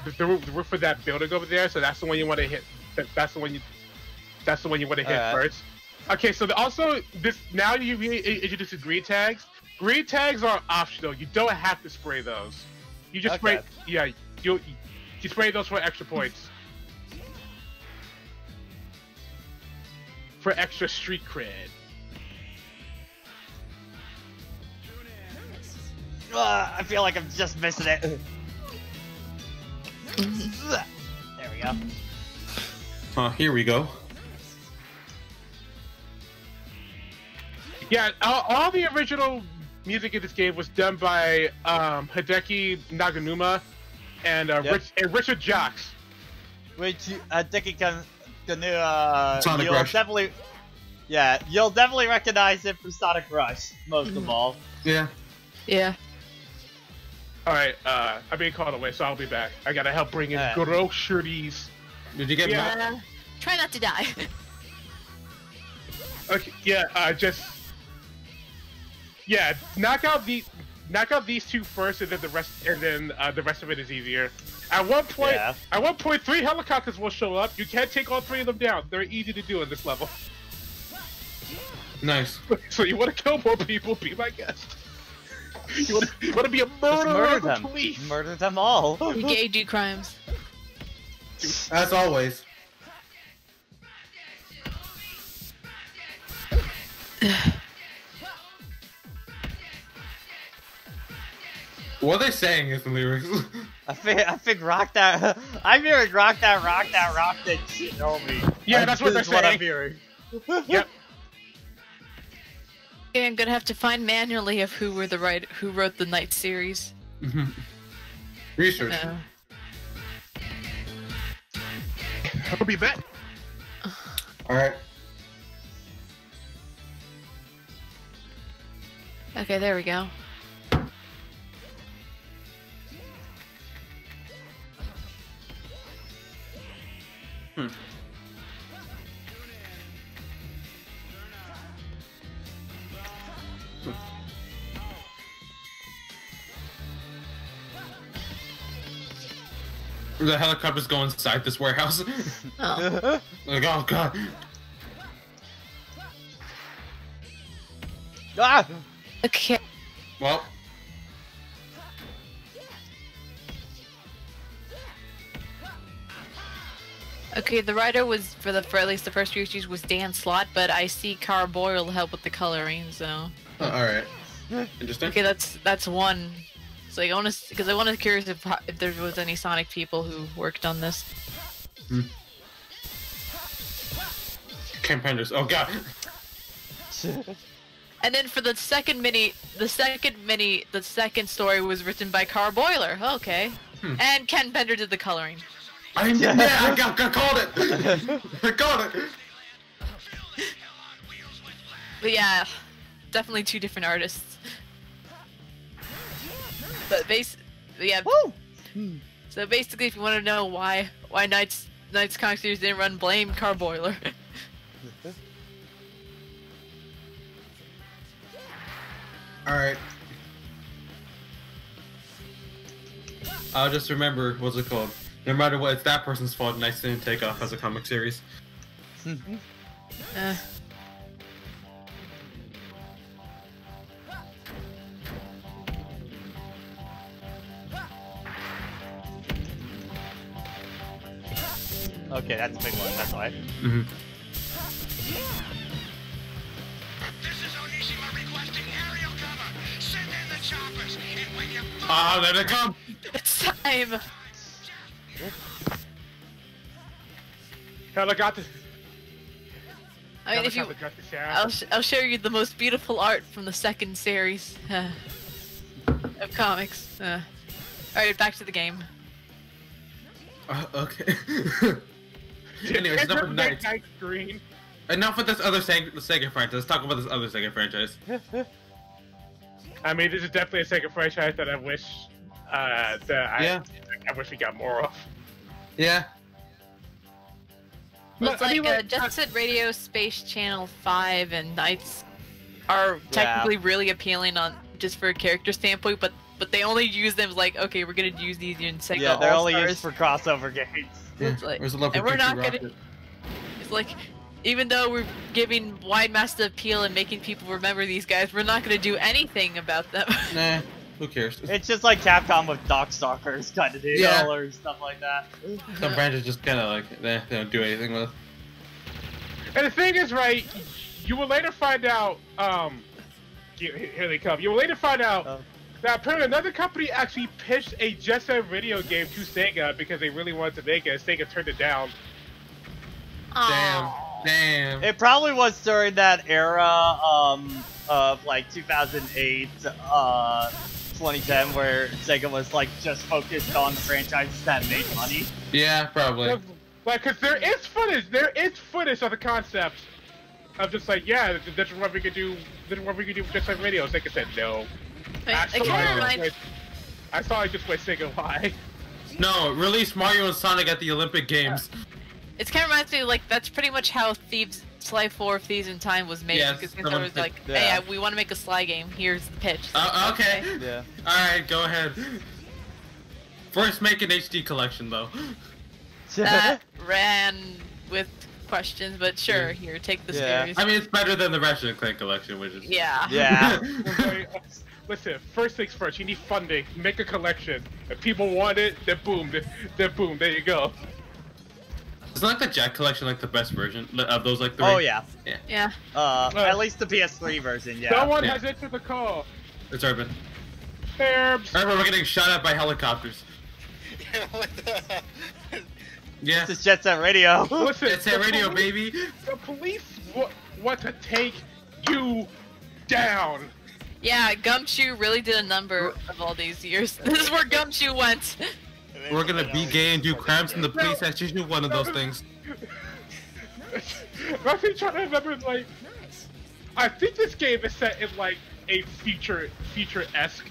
the, the, roof, the roof of that building over there. So that's the one you want to hit. That, that's the one you. That's the one you want to hit Alright. first. Okay, so the, also this now you re- introduce the green tags. Green tags are optional. You don't have to spray those. You just spray. Yeah, you you spray those for extra points. For extra street cred. Ugh, I feel like I'm just missing it. there we go. Uh, here we go. Yeah, all, all the original music in this game was done by um, Hideki Naganuma and, uh, Yep. Rich, and Richard Jacques. Which uh, Dickie can uh, Sonic you'll Rush. definitely, yeah, you'll definitely recognize it from Sonic Rush most of all. Yeah. Yeah. All right, uh, I'm being called away, so I'll be back. I gotta help bring in Alright. groceries. Did you get Yeah. Matt? Uh, try not to die. Okay, yeah, uh, just yeah, knock out the knock out these two first, and then the rest, and then uh, the rest of it is easier. At one point, Yeah. at one point, three helicopters will show up. You can't take all three of them down. They're easy to do in this level. Nice. So you want to kill more people? Be my guest. You want to, you want to be a Just murderer murder of the them. police? Murder them all. We gay do crimes. As always. what are they saying is the lyrics? I think I think rock that. I'm hearing rock that, rock that, rock that shit, on me. Yeah, that's what they're is what I'm saying. hearing. Yep. Okay, I'm gonna have to find manually of who were the right who wrote the Night series. Research. Uh, I'll be back. Alright. okay, there we go. The helicopters go inside this warehouse. Oh. like, oh god. ah! Okay. Well, Okay, the writer was for the for at least the first few issues was Dan Slott, but I see Cara Boyle to help with the coloring, so uh, alright. Interesting. okay, that's that's one. So I want to because I want to curious if if there was any Sonic people who worked on this. Campaigners. Oh god. And then for the second mini, the second mini, the second story was written by Karl Bollers. Okay, and Ken Bender did the coloring. I yeah, I got, I called it. I called it. But yeah, definitely two different artists. But base, yeah. Woo! Hmm. So basically, if you want to know why why Nights Nights Comic Series didn't run, blame Karl Bollers. Alright. I'll just remember, what's it called? No matter what, it's that person's fault Nights didn't take off as a comic series. uh, Okay, that's a big one. That's why. Mm-hmm. This is Onishima requesting aerial cover. Send in the choppers, and when you Ah, there they come! it's time. Helicopter. I mean, if you, helicopter got the shaft. I'll sh- I'll show you the most beautiful art from the second series uh, of comics. Uh, all right, back to the game. Uh, okay. Anyways, enough of Nights. Night Green. Enough with this other Sega, Sega franchise. Let's talk about this other Sega franchise. I mean, this is definitely a Sega franchise that I wish uh, that Yeah. I wish we got more of. Yeah. Well, it's I like mean, uh, like, Jet Set Radio, Space Channel Five, and Knights are technically really appealing on just for a character standpoint, but but they only use them like okay, we're gonna use these in Sega Yeah, they're only used for crossover games. It's like- Where's the love for and we're not Pixie gonna- Rocket? It's like, even though we're giving wide mass appeal and making people remember these guys, we're not going to do anything about them. Nah, who cares? It's just like Capcom with Darkstalkers kind of deal Yeah. or stuff like that. Some branches just kind of like, they don't do anything with. And the thing is, right, you will later find out, um, here, here they come. You will later find out Oh. that apparently another company actually pitched a Jet Set video game to Sega because they really wanted to make it, and Sega turned it down. Damn. Damn. It probably was during that era um, of like 2008, uh, 2010, where Sega was like just focused on franchises that made money. Yeah, probably. Because Like, cause there is footage, there is footage of the concept of just like, yeah, this this is what we could do. This is what we could do with just like radios. Like I said, no. I, I I saw kind it just mind. by- I saw it just by saying why. No, release Mario and Sonic at the Olympic Games. It kind of reminds me like that's pretty much how Thieves Sly 4 of Thieves in Time was made. Yes, because someone was picked- like, yeah. hey, uh, we want to make a Sly game. Here's the pitch. It's like, Uh, okay. Yeah. Alright, go ahead. First, make an HD collection, though. That ran with questions, but sure, Yeah. here, take the Yeah. series. I mean, it's better than the Ratchet and Clank collection, which is. yeah. yeah. Okay, Listen, first things first, you need funding. Make a collection. If people want it, then boom, then, then boom, there you go. Isn't like the Jak collection like the best version of those like three? Oh yeah. Yeah. Uh, Uh, at least the PS3 version. Yeah. Someone Yeah. has entered the call. It's Urban. Herbs. Urban, we're getting shot at by helicopters. what the? Yeah. This is Jet Set Radio. Listen, It's the a radio, police- baby. The police want to take you down. Yeah, Gumshoe really did a number of all these years. This is where Gumshoe went. We're gonna be gay and do crimes in the police has to do one of those things. I'm actually trying to remember, like, I think this game is set in like a future future esque.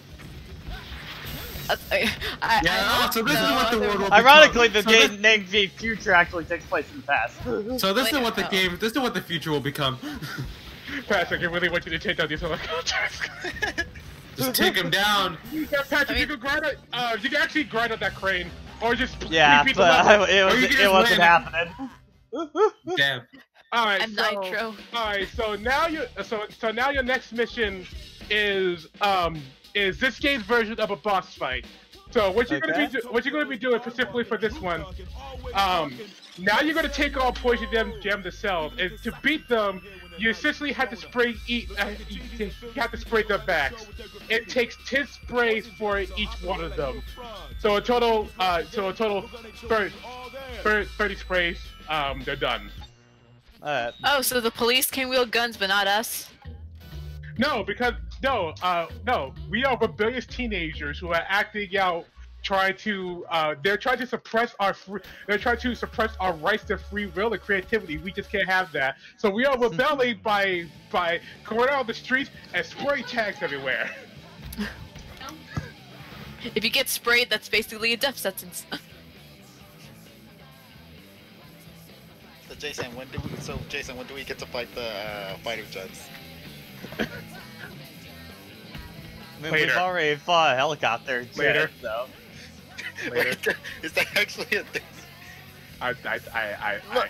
That's- I, I, Yeah, I so this is what the world will Ironically, the So game this- named V Future actually takes place in the past. So this is what the oh. game. This is what the future will become. Patrick, I really want you to take down these helicopters. Just take him down. yeah, Patrick, I mean- you can grind on, uh, you can actually grind on that crane, or just yeah, repeat the but level. I, it, was, Or you can it just wasn't land happening. Damn. All right, I'm so, Nitro. All right, so now you so so now your next mission is um is this game's version of a boss fight. So what you're gonna Okay. be what you're gonna be doing specifically for this one, um, now you're gonna take all Poison Jam, Gem the Cell, and to beat them, you essentially have to spray eat uh, you you have to spray their backs. It takes ten sprays for each one of them. So a total uh so a total 30, 30 sprays um they're done. Alright. Oh, so the police can wield guns, but not us? No, because no, uh, no, we are rebellious teenagers who are acting out, trying to, uh, they're trying to suppress our free, they're trying to suppress our rights to free will and creativity. We just can't have that. So we are rebelling by by going out on the streets and spray tags everywhere. If you get sprayed, that's basically a death sentence. So Jason, when do we? So Jason, when do we get to fight the uh, fighter jets? I mean, we've already fought a helicopter. jet, Later. So. Later. Is that actually a thing? I, I, I, I, I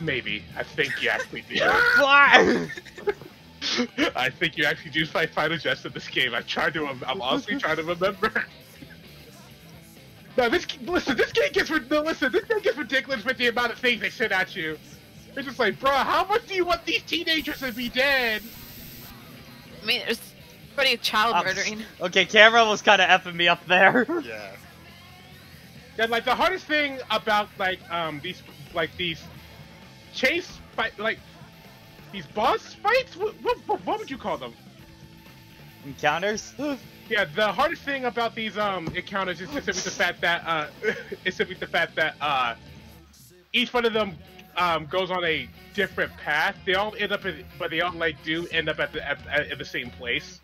maybe. I think you actually do. Fly! I think you actually do fight fighter jets in this game. I tried to. I'm honestly trying to remember. No, this listen. This game gets no. Listen, this game gets ridiculous with the amount of things they send at you. It's just like, bruh, how much do you want these teenagers to be dead? I mean, it's pretty child murdering. Okay, camera was kind of effing me up there. Yeah. And like the hardest thing about like um these like these chase fight like these boss fights. What, what, what, what would you call them? Encounters? Yeah, the hardest thing about these um encounters is simply the fact that uh is simply the fact that uh each one of them um goes on a different path. They all end up in, but they all like do end up at the at, at, at the same place.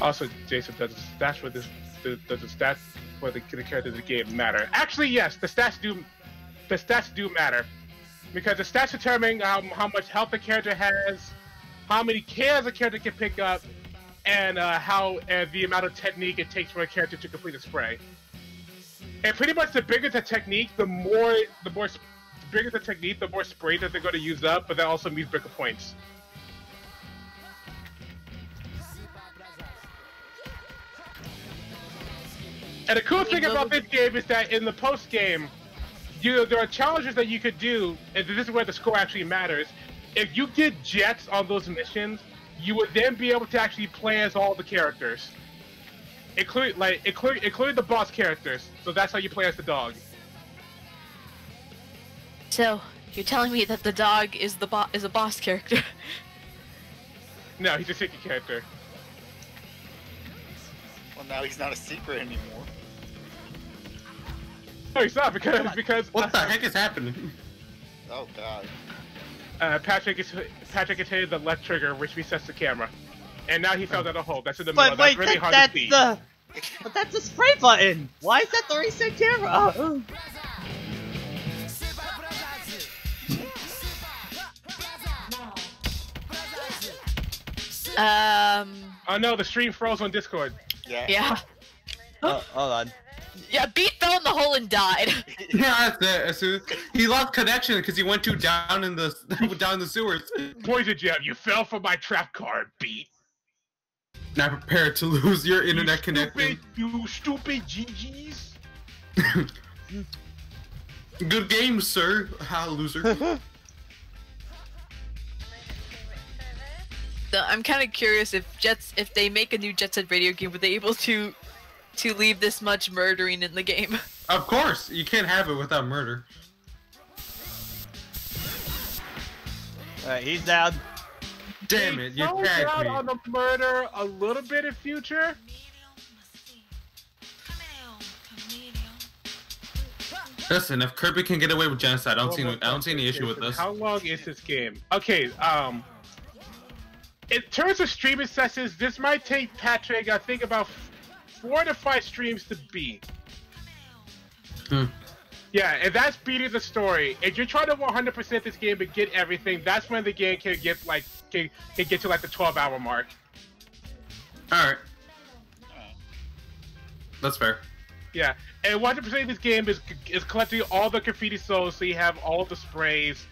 Also, Jason, does the stats for this does the stats for the, the characters in the game matter? Actually, yes, the stats do the stats do matter because the stats determine um, how much health the character has, how many kills a character can pick up, and uh, how uh, the amount of technique it takes for a character to complete a spray. And pretty much the bigger the technique, the more the more bigger the technique, the more spray that they're going to use up, but that also means bigger points. And the cool thing about this game is that in the post game, you there are challenges that you could do, and this is where the score actually matters. If you get jets on those missions, you would then be able to actually play as all the characters, including like including including the boss characters. So that's how you play as the dog. So, you're telling me that the dog is the bo- is a boss character? No, he's a secret character. Well, now he's not a secret anymore. No, he's not because because What the heck is happening? Oh god. uh, Patrick is Patrick has hit the left trigger, which resets the camera, and now he fell down a hole. That's in the middle. But wait, that's really that, hard that's to see. the. But that's the spray button. Why is that the reset camera? Oh. Um. Oh no, the stream froze on Discord. Yeah. Yeah. Oh, hold on. Yeah. Beat fell in the hole and died. Yeah, that's it. He lost connection because he went too down in the down in the sewers. Poison Jam, you fell for my trap card, beat. Not prepared to lose your internet you connection. You stupid GGs. Good game, sir. Ha, loser. So I'm kind of curious if Jets, if they make a new Jet Set radio game, were they able to, to leave this much murdering in the game? of course, you can't have it without murder. Alright, he's down. Damn it, you toned tagged down me. on the murder a little bit in future. Listen, if Kirby can get away with genocide, I don't see no, I don't see any issue with this. How long is this game? Okay, um, in terms of streaming sessions, this might take Patrick, I think, about f- four to five streams to beat. Hmm. Yeah, and that's beating the story. If you're trying to 100% this game and get everything, that's when the game can get like can, can get to like the 12 hour mark. All right, that's fair. Yeah, and 100% of this game is is collecting all the graffiti souls, so you have all the sprays,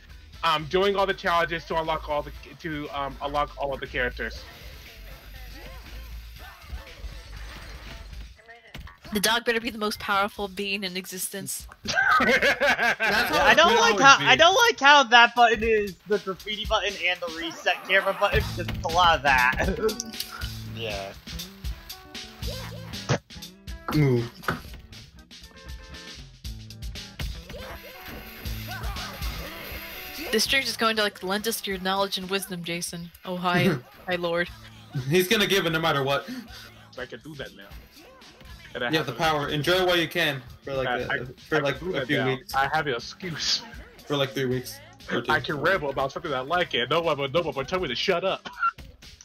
um, doing all the challenges to unlock all the to um, unlock all of the characters. The dog better be the most powerful being in existence. That's Yeah, how I don't like how be. I don't like how that button is the graffiti button and the reset camera button. Just a lot of that. Yeah. Move. This stream is going to like lend us your knowledge and wisdom, Jason. Oh hi, hi Lord. He's gonna give it no matter what. I can do that now. And I You have the power. Enjoy while you can for like I- a, I- for I like a few now. weeks. I have an excuse. For like three weeks. I can ramble about something I like, and no one will, no one will tell me to shut up.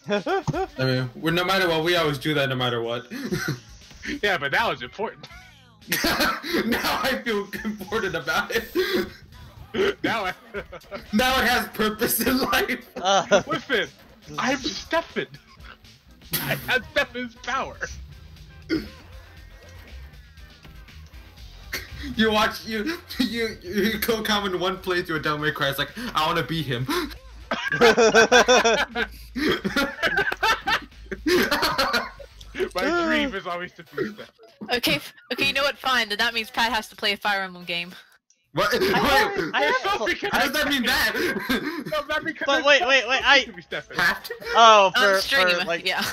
I mean, we're, no matter what, we always do that no matter what. yeah, but now it's important. now I feel important about it. now, I, Now it has purpose in life. Uh, listen, I'm Stefan. I have Stefan's power. You watch you you you go comment one playthrough of Devil May Cry. It's like I want to beat him. My dream is always to be Stefan. Okay, okay, you know what? Fine. Then that means Pat has to play a Fire Emblem game. what? Wait, I have- So because- how does that mean that? No, not because But wait, wait, wait, supposed I- to be Stefan. Have to? oh, On for, stream, for like yeah.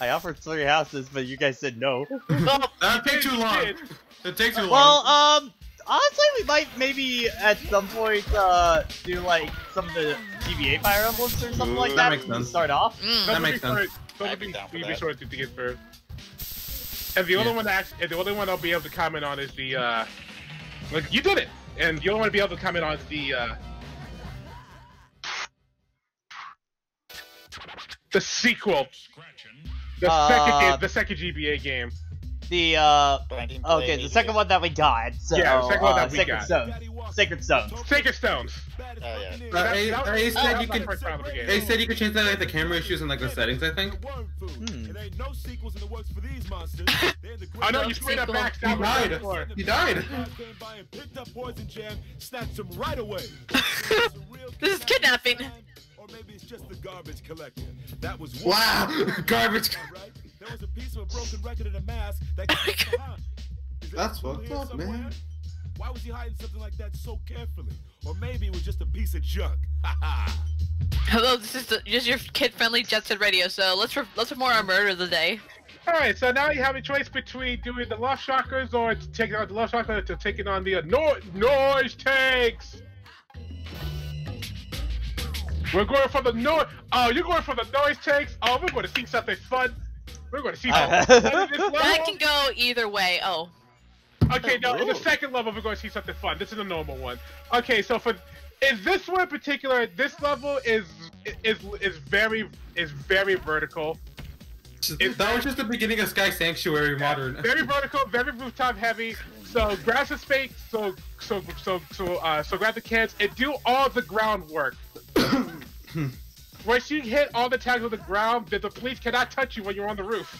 I offered three houses, but you guys said no. Well, That'd take too You long. Did. It takes too Well, um, honestly, we might maybe at some point uh do like some of the GBA Fire Emblems or something like That that. makes to sense. Start off. mm. That makes sense. sure- I'd Somebody be down for be that. sure to, to get first. And the only Yeah. one that act- and the only one I'll be able to comment on is the uh, like you did it, and the only one to be able to comment on is the uh, the sequel, the Uh, second game, the second GBA game. The uh, okay, the second one that we got. So, Yeah, the second one uh, that we Sacred got. Stones. Sacred Stones. Sacred Stones. Oh, yeah. Uh, That- Ace- that- Ace that said was you my can- first round of the. They said you could change that like the camera issues and like the settings. I think. Hmm. It no sequels in the works for these monsters. They're in the I know you straight up Sequel. backed He died. before. He died. Guys came by and picked up Poison Jam, snatched him right away. This is kidnapping. Or maybe it's just the garbage collector. That was Wow, garbage. Right? There was a piece of a broken record and a mask that got left behind. Is it That's still fucked up, somewhere? man. Why was he hiding something like that so carefully? Or maybe it was just a piece of junk. Ha ha. Hello, this is the, just your kid-friendly Jet Set Radio. So let's re- let's report our murder of the day. All right, so now you have a choice between doing the Love Shockers or taking on the Love Shocker to taking on the uh, no- noise tanks. We're going for the noise. Oh, you're going for the noise tanks. Oh, we're going to see something fun. We're going to see. Uh, something fun That can go either way. Oh, Okay, no, in the second level we're going to see something fun. This is a normal one. Okay, so for is this one in particular, this level is is is very is very vertical, that was just the beginning of Sky Sanctuary Modern. very vertical, very rooftop heavy. So grab the space, so so so so uh, so grab the cans and do all the groundwork. Once you hit all the tags on the ground, then the police cannot touch you when you're on the roof.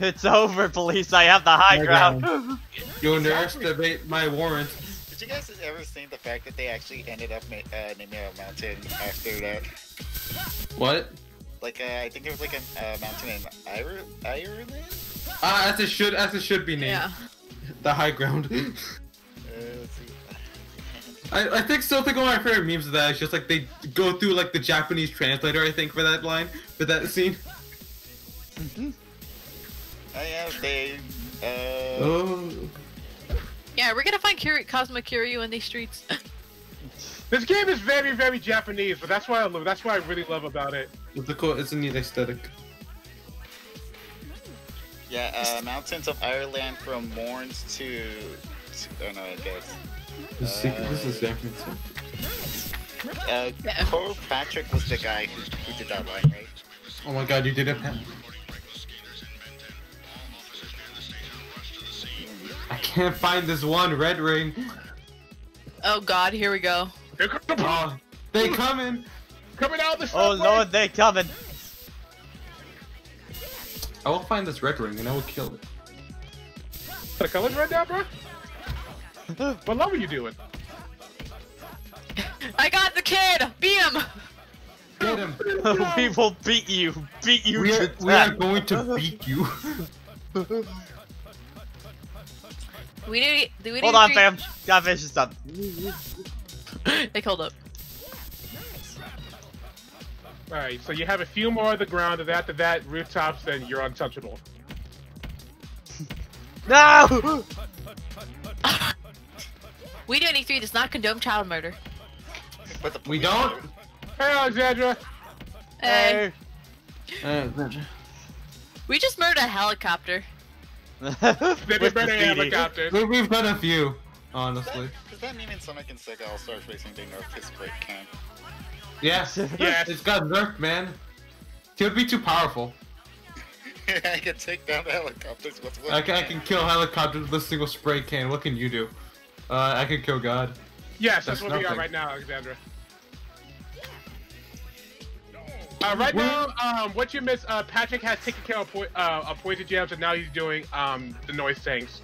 It's over, police. I have the high High ground. ground. You underestimate my warrant. Did you guys ever seen the fact that they actually ended up ma- uh, naming a mountain after that? What? Like, uh, I think it was like a uh, mountain in Ire- Ireland? Ah, as it should, as it should be named. yeah. The high ground. Uh, let's see. I, I think something one of my favorite memes of that is just like they go through like the Japanese translator I think for that line for that scene. Oh yeah, they. Uh, Oh, Yeah, we're gonna find Kiri- Kazuma Kiryu in these streets. This game is very very Japanese, but that's why I love. That's what I really love about it. it's a cool, it's a neat aesthetic. yeah, uh, mountains of Ireland from Mournes to. to oh no, I guess. This is, this is San Francisco. Uh, Yeah. Cole Patrick was the guy who, who did that line, right? Oh my god, you did it, Pat. I can't find this one red ring. oh God, here we go. They're the police Oh, they coming. coming out the Oh lord, they're coming. I will find this red ring and I will kill it. The colors right now, bro. What level are you doing? I got the kid. Beat him. Beat him. we will beat you. Beat you We to are, we are going to beat you. We need. Do we need Hold to on, fam. Gotta finish this up. Like, hold up. All right, so you have a few more of the ground, and after that, rooftops, and you're untouchable. No! We do E3 does not condone child murder. But the We don't. Hey, Alexandra. Hey, Uh, we just murdered a helicopter. Maybe With better the helicopter. we, we've done a few, honestly. Does that mean in Sonic and Sega All Stars Racing they nerfed his brake can? Yes. Yes. It's got nerfed, man. He would be too powerful. I can take down the helicopters with one I can, I can. can kill helicopters with a single spray can. What can you do? Uh, I could kill God. Yes, that's, That's what we are right now, Alexandra. Uh, right now, um, what you missed, uh, Patrick has taken care of, po- uh, of poison jams, and now he's doing um, the noise things.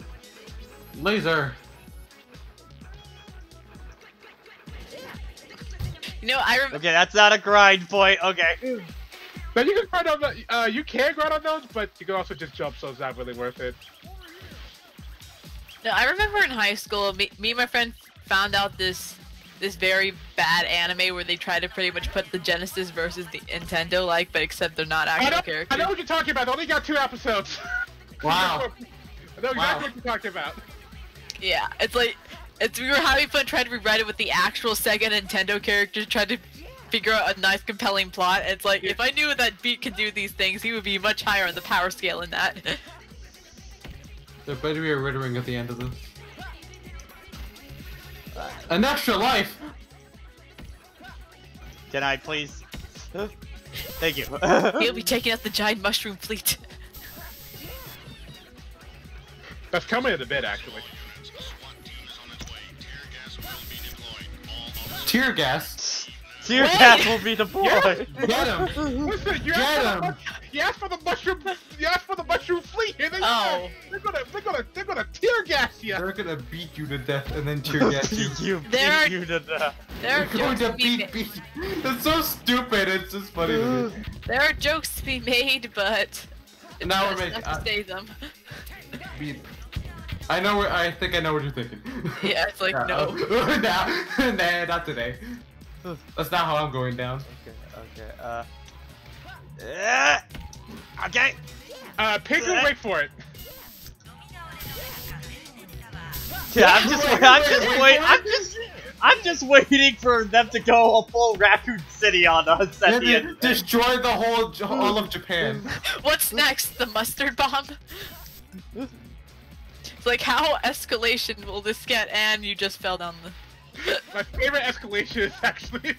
Laser. You know, I remember. Okay, that's not a grind point. Okay. Now you can grind on the, uh, you can grind on those, but you can also just jump, so it's not really worth it. No, I remember in high school, me, me and my friend found out this this very bad anime where they try to pretty much put the Genesis versus the Nintendo like, but except they're not I actual know, I characters. know what you're talking about. They only got two episodes. Wow. I know exactly Wow. what you're talking about. Yeah, it's like it's we were having fun trying to rewrite it with the actual Sega Nintendo characters, trying to figure out a nice compelling plot. It's like if I knew that Beat could do these things, he would be much higher on the power scale in that. There better be a red ring at the end of this. An extra life. Can I please? Thank you. He'll be taking out the giant mushroom fleet. That's coming in a bit, actually. Tear gas. Tear gas will be deployed. Get him. Listen, you Get asked, for the, him. mush- you asked for the mushroom. You asked for the mushroom fleet. And they, Oh. they're gonna, they're gonna, they're gonna tear gas you. They're gonna beat you to death and then tear gas you. you There are- you to death. There are going to to be beat made. beat. That's so stupid. It's just funny to me. There are jokes to be made, but it's Now we're making- uh, to say them. Beat. I know. Where, I think I know what you're thinking. Yeah, it's like no. now, nah, not today. That's not how I'm going down. Okay, okay, uh. eh, Okay. Uh, Pig will wait for it. Yeah, I'm just, Wait, I'm just wait, wait, wait. I'm just, I'm just waiting for them to go a full Raccoon City on us at Yeah, the end. destroy the whole all of Japan. What's next? The mustard bomb? It's like how escalation will this get? And you just fell down the. My favorite escalation is actually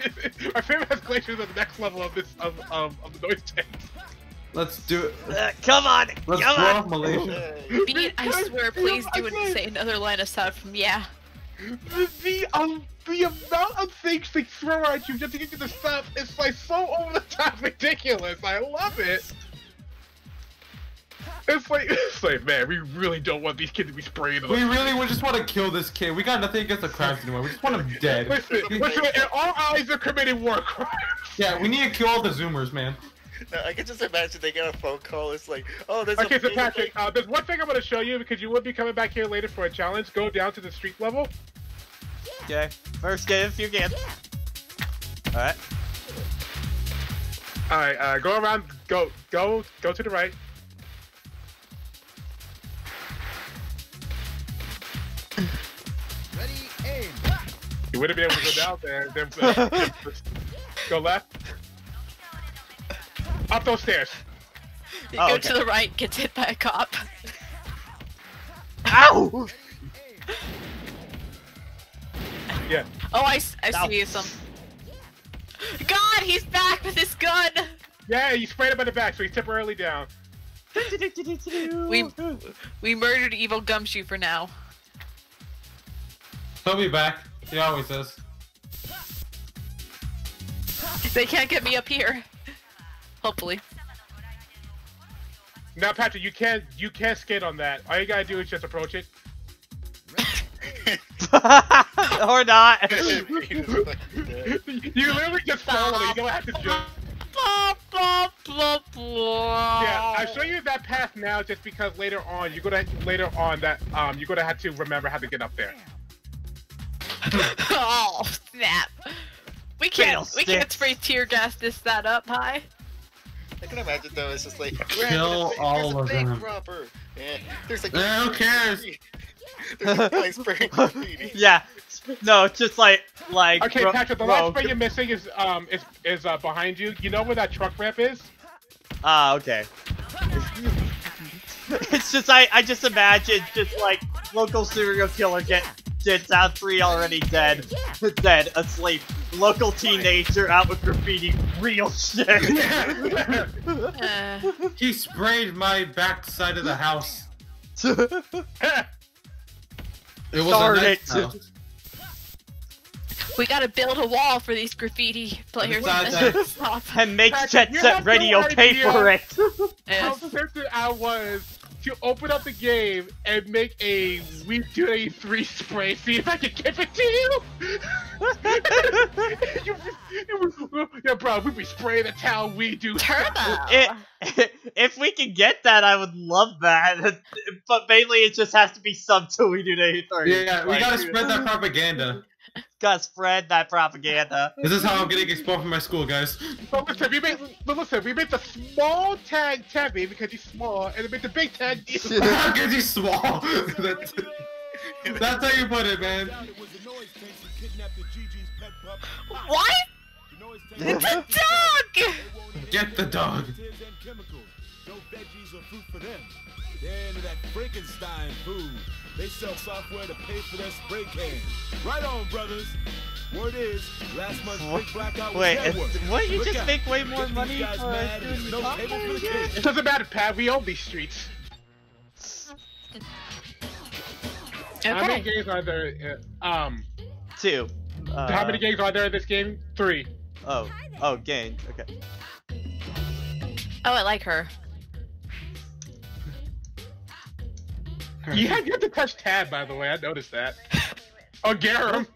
my favorite escalation is at the next level of this of of, of the noise tank. Let's do it. Uh, come on, Let's come on. off Malaysia. Beat, I swear, please do I say another line aside from yeah. The the, um, the amount of things they throw at you just to get you to stop is like so over the top ridiculous. I love it. It's like it's like man, we really don't want these kids to be spraying. We really would just want to kill this kid. We got nothing against the crabs anymore. We just want him dead. Listen, listen, and all eyes are committing war crimes. Yeah, we need to kill all the Zoomers, man. No, I can just imagine they get a phone call. It's like, oh, there's Okay, a so big Patrick, uh, there's one thing I'm going to show you because you will be coming back here later for a challenge. Go down to the street level. Okay, first get if you can. Alright. All right, uh, go around. Go, go, go to the right. You wouldn't be able to go down there. Then, uh, go left. Up those stairs. You Oh, go okay. to the right, gets hit by a cop. Ow! Yeah. Oh, I Ow. see some. God, he's back with his gun! Yeah, you sprayed him in the back, so he's temporarily down. We we murdered evil gumshoe for now. He'll be back. He always is. They can't get me up here. Hopefully. Now, Patrick, you can't you can't skate on that. All you gotta do is just approach it. or not. you literally just fall on it. You don't have to jump. Yeah, I show you that path now just because later on you're gonna later on that um you're gonna have to remember how to get up there. oh snap! We can't we can't spray tear gas this that up high. I can imagine though. It's just like Kill there's all a of bank them. robber. Yeah, there's like who cares? There's a guy spraying graffiti. yeah. No, just like like. Okay, ro- Patrick, the last rogue. spray you're missing is um is is uh, behind you. You know where that truck ramp is? Ah, okay. it's just I I just imagine just like local serial killer get gets out three already dead, dead asleep. Local teenager out with graffiti, real shit. Uh, He sprayed my back side of the house. It was Darn a nice house. we gotta build a wall for these graffiti players. Besides that- and make Patrick, Jet Set have Radio no pay for it. How Yes. tempted I was to open up the game and make a We Do a three spray, see if I can give it to you. you, you- yeah, bro, we be spraying the town. We do. Turbo. It, if we can get that, I would love that. But mainly, it just has to be sub till we do the 30. Yeah, we gotta spread that propaganda. Gotta spread that propaganda. This is how I'm getting expelled from my school, guys. But listen, we made, but listen, we made the small tag Tabby because he's small, and we made the big tag you. Because he's small. that's, that's how you put it, man. It was the noise tanks who kidnapped the GG's pet pup. What? The noise The tanks dog! they won't even Get the dog. additives and chemicals. No veggies or fruit for them. They're into that Frankenstein food. They sell software to pay for their spray cans. Right on, brothers. Word is, last month's big blackout was Wait, their it's- what, you Look just out. make way more Get money guys for mad doing no table for the kids. It doesn't matter, Pat. We own these streets. How many games are there? uh, Um, Two. Uh, how many games are there in this game? Three. Oh, oh, gained. Okay. Oh, I like her. You have, you have to touch tab, by the way. I noticed that. Oh, Garam.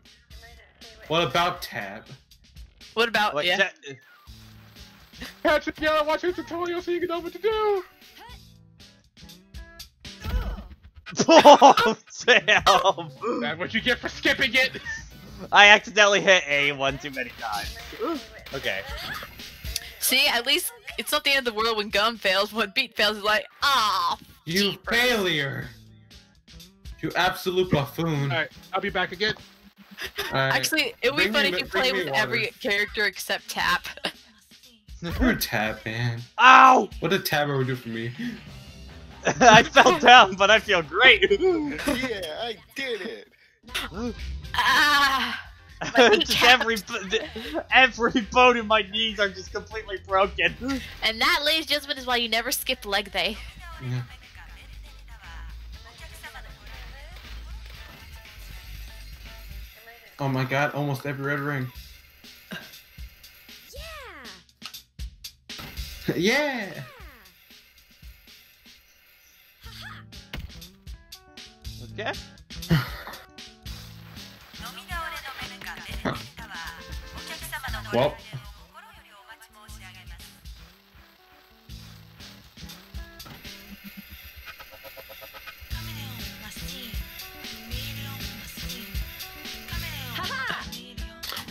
What about Tab? What about What, yeah? Jet- Patrick, you gotta watch this tutorial so you can know what to do. Oh, damn! That's what you get for skipping it. I accidentally hit A one too many times. Okay. See, at least it's not the end of the world when gum fails. When beat fails, it's like, ah. You failure. You absolute buffoon. All right, I'll be back again. Alright. Actually, it would be Bring funny me- if you bring play with water. every character except Tab. You're a tab, man. Ow! What did tab ever do for me? I fell down, but I feel great. yeah, I did it. ah! just every every bone in my knees are just completely broken. And that, ladies and gentlemen, is why you never skip leg day. Yeah. Oh my god, almost every red ring. yeah! Yeah! Okay. Well,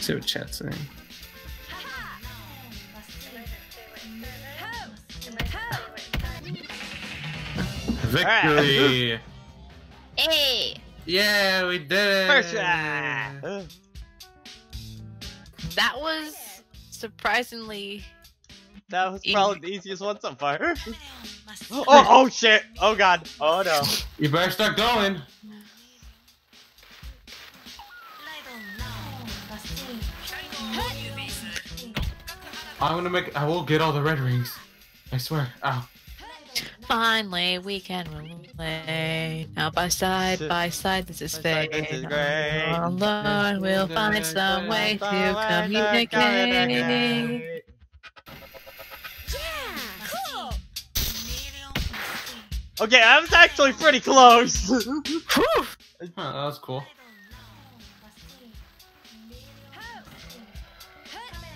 see what chat's saying. Victory! Hey! yeah, we did it! First try. That was surprisingly. That was Easy. probably the easiest one so far. oh, oh shit! Oh god! Oh no! You better start going. I'm gonna make. I will get all the red rings. I swear. Ow. Finally, we can relate. Now by side Shit. by side, this is By fate. side, this is great. Oh Lord, we'll find some way to communicate. Okay, I was actually pretty close. Huh, that was cool.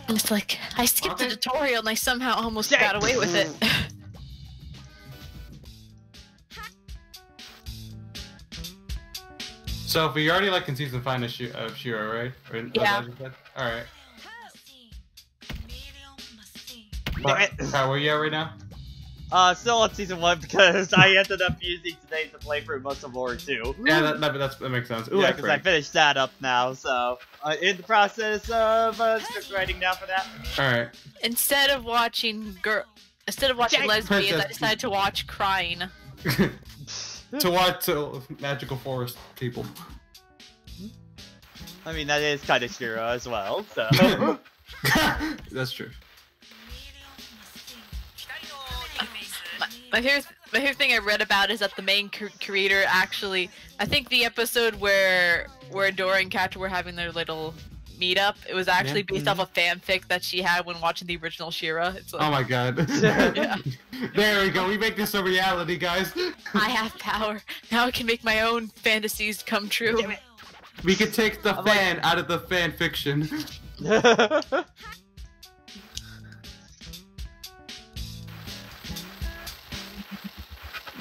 It's like I skipped the tutorial and I somehow almost Dang. got away with it. Sophie, you're already like in season five of, Shi- of She-Ra, right? Or, Yeah. what you said? All right. Damn it. How were you at right now? Uh, still on season one because I ended up using today to play through most of Lore 2. Yeah, that, that, that's, that makes sense. Ooh, yeah, I because I finished that up now, so uh, in the process of uh, script writing now for that. All right. instead of watching girl, instead of watching Jack- lesbians, I decided to watch crying. to watch uh, magical forest people. I mean, that is kind of She-Ra as well, so. that's true. My, my favorite, my favorite thing I read about is that the main cr- creator actually, I think the episode where where Dora and Catra were having their little meetup, it was actually Yeah. based mm-hmm. off a fanfic that she had when watching the original She-Ra. It's like, Oh my god. Yeah. there we go. We make this a reality, guys. I have power. Now I can make my own fantasies come true. We can take the I'm like- fan out of the fan fiction.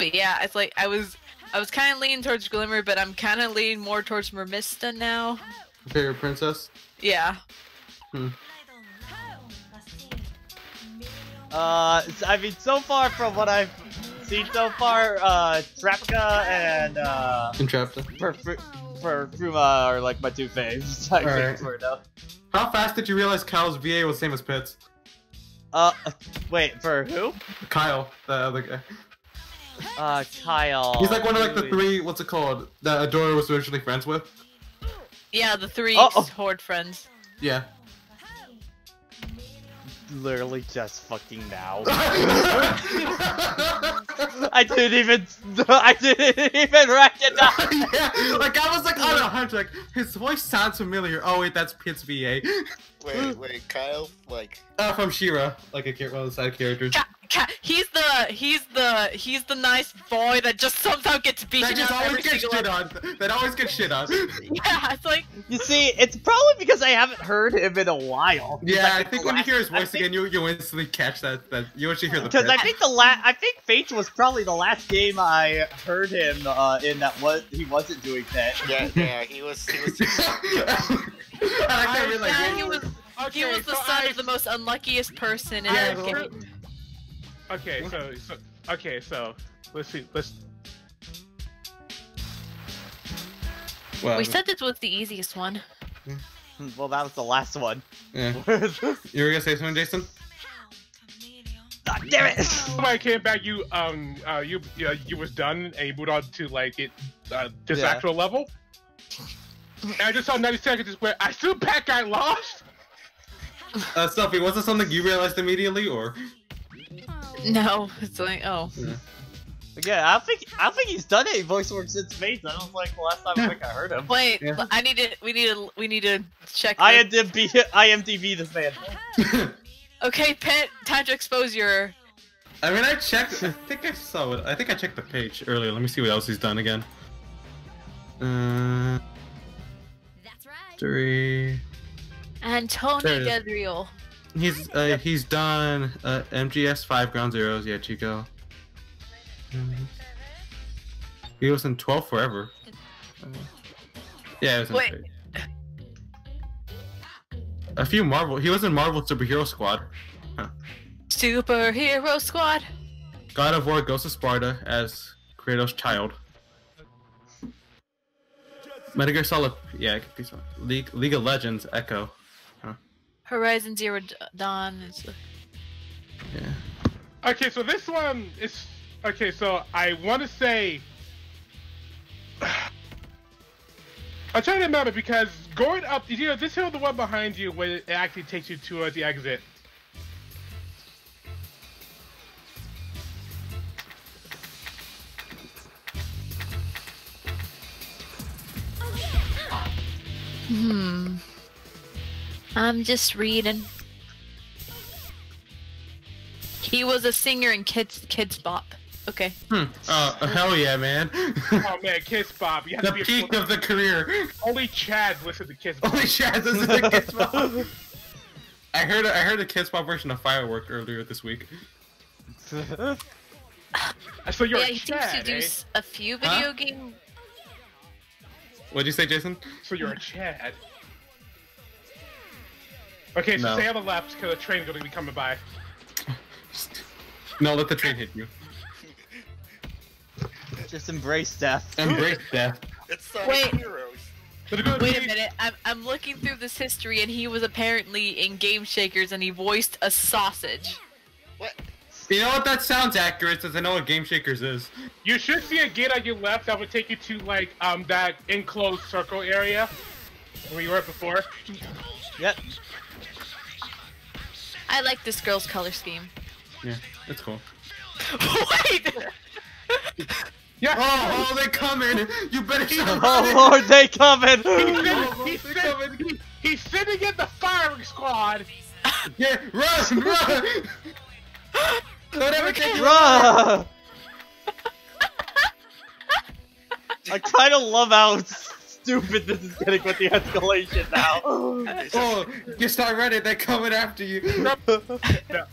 But yeah, it's like I was I was kind of leaning towards Glimmer, but I'm kind of leaning more towards Mermista now. Favorite princess? Yeah. Hmm. uh, s- I mean, so far from what I've seen so far, uh, Trapica and uh, Entrapta. for for Fruma are like my two faves. I Alright. think for now. How fast did you realize Kyle's VA was the same as Pit's? Uh, wait, for who? Kyle, the other guy. Uh, Kyle. He's like one of like the three. What's it called? That Adora was originally friends with. Yeah, the three Oh, oh. horde friends. Yeah. Literally just fucking now. I didn't even. I didn't even recognize. yeah, like I was like on a hunch, like his voice sounds familiar. Oh wait, that's Pit's VA. Wait, wait, Kyle, like, Uh, from She-Ra, like a char- one of the side characters. Ca- ca- he's the he's the he's the nice boy that just somehow gets beaten That just up every always gets single shit on. That always gets shit on. Yeah, it's like You see, it's probably because I haven't heard him in a while. Yeah, Like, I think when you hear his voice think- again, you you instantly catch that that you actually hear the. Because I think the last I think Fate was probably the last game I heard him uh, in that was he wasn't doing that. yeah, yeah, he was, he was, I can't be like, yeah, he was he was the so son I- of the most unluckiest person in Yeah, the the- game. Okay, so, so okay, so let's see. Let's Well, We said this was the easiest one. Well, that was the last one. Yeah. Ah, You were gonna say something, Jason? God damn it! When I came back, you um uh you uh, you was done and you moved on to like it uh, this Yeah. actual level. And I just saw 90 seconds where I still Pat I lost. Uh, Sophie, was it something you realized immediately, or? No, it's like oh. Again, I think I think he's done any voice work since Maze. I don't like the last time I think I heard him. Wait, Yeah. I need to. We need to. We need to check. I this. IMDb, IMDb this man. Okay, Pet. Time to expose your. I mean, I checked. I think I saw it. I think I checked the page earlier. Let me see what else he's done again. Uh, That's right. three. Antonio There. Gabriel. He's uh, he's done uh, MGS five Ground Zeroes. Yeah, Chico. Mhm. He was in twelve forever. Uh, yeah, it was in Wait. A few Marvel. He was in Marvel Superhero Squad. Superhero Squad. God of War Ghost of Sparta as Kratos' child. Metal Gear Solid, yeah, it could be some- League League of Legends Ekko. Horizon Zero Dawn. Is, Yeah. Okay, so this one is okay. So I want to say. I'm trying to remember because going up, you know, this hill, the one behind you, where it actually takes you to uh, the exit. hmm. I'm just reading. He was a singer in Kids Kidz Bop. Okay. Hmm. Uh, hell yeah, man. Oh man, Kiss Bob, you have the to be peak of the career. only Chad listen to Kiss Bob. Only shit, this to the Kidz Bop. I heard I heard a Kidz Bop version of Firework earlier this week. So you're yeah, a he seems to Chad, do eh? s- a few video Huh? game. What'd you say, Jason? So you're a Chad. Okay, so No. stay on the left because the train's gonna be coming by. No, let the train hit you. Just embrace death. Embrace death. It's Sonic Wait. Heroes. Wait a minute, I'm, I'm looking through this history, and he was apparently in Game Shakers, and he voiced a sausage. What? You know what? That sounds accurate since I know what Game Shakers is. You should see a gate on your left that would take you to like um that enclosed circle area where you were before. Yep. I like this girl's color scheme. Yeah, it's cool. Wait! Yeah. Oh, oh, they coming! You better oh, stop Oh lord, they coming! He's, sitting, he's, sitting, he- he's sitting in the firing squad. Yeah, run, run! Don't ever take you Bruh! I kind of love how stupid this is getting with the escalation now. Oh, oh, you start running, they're coming after you. No.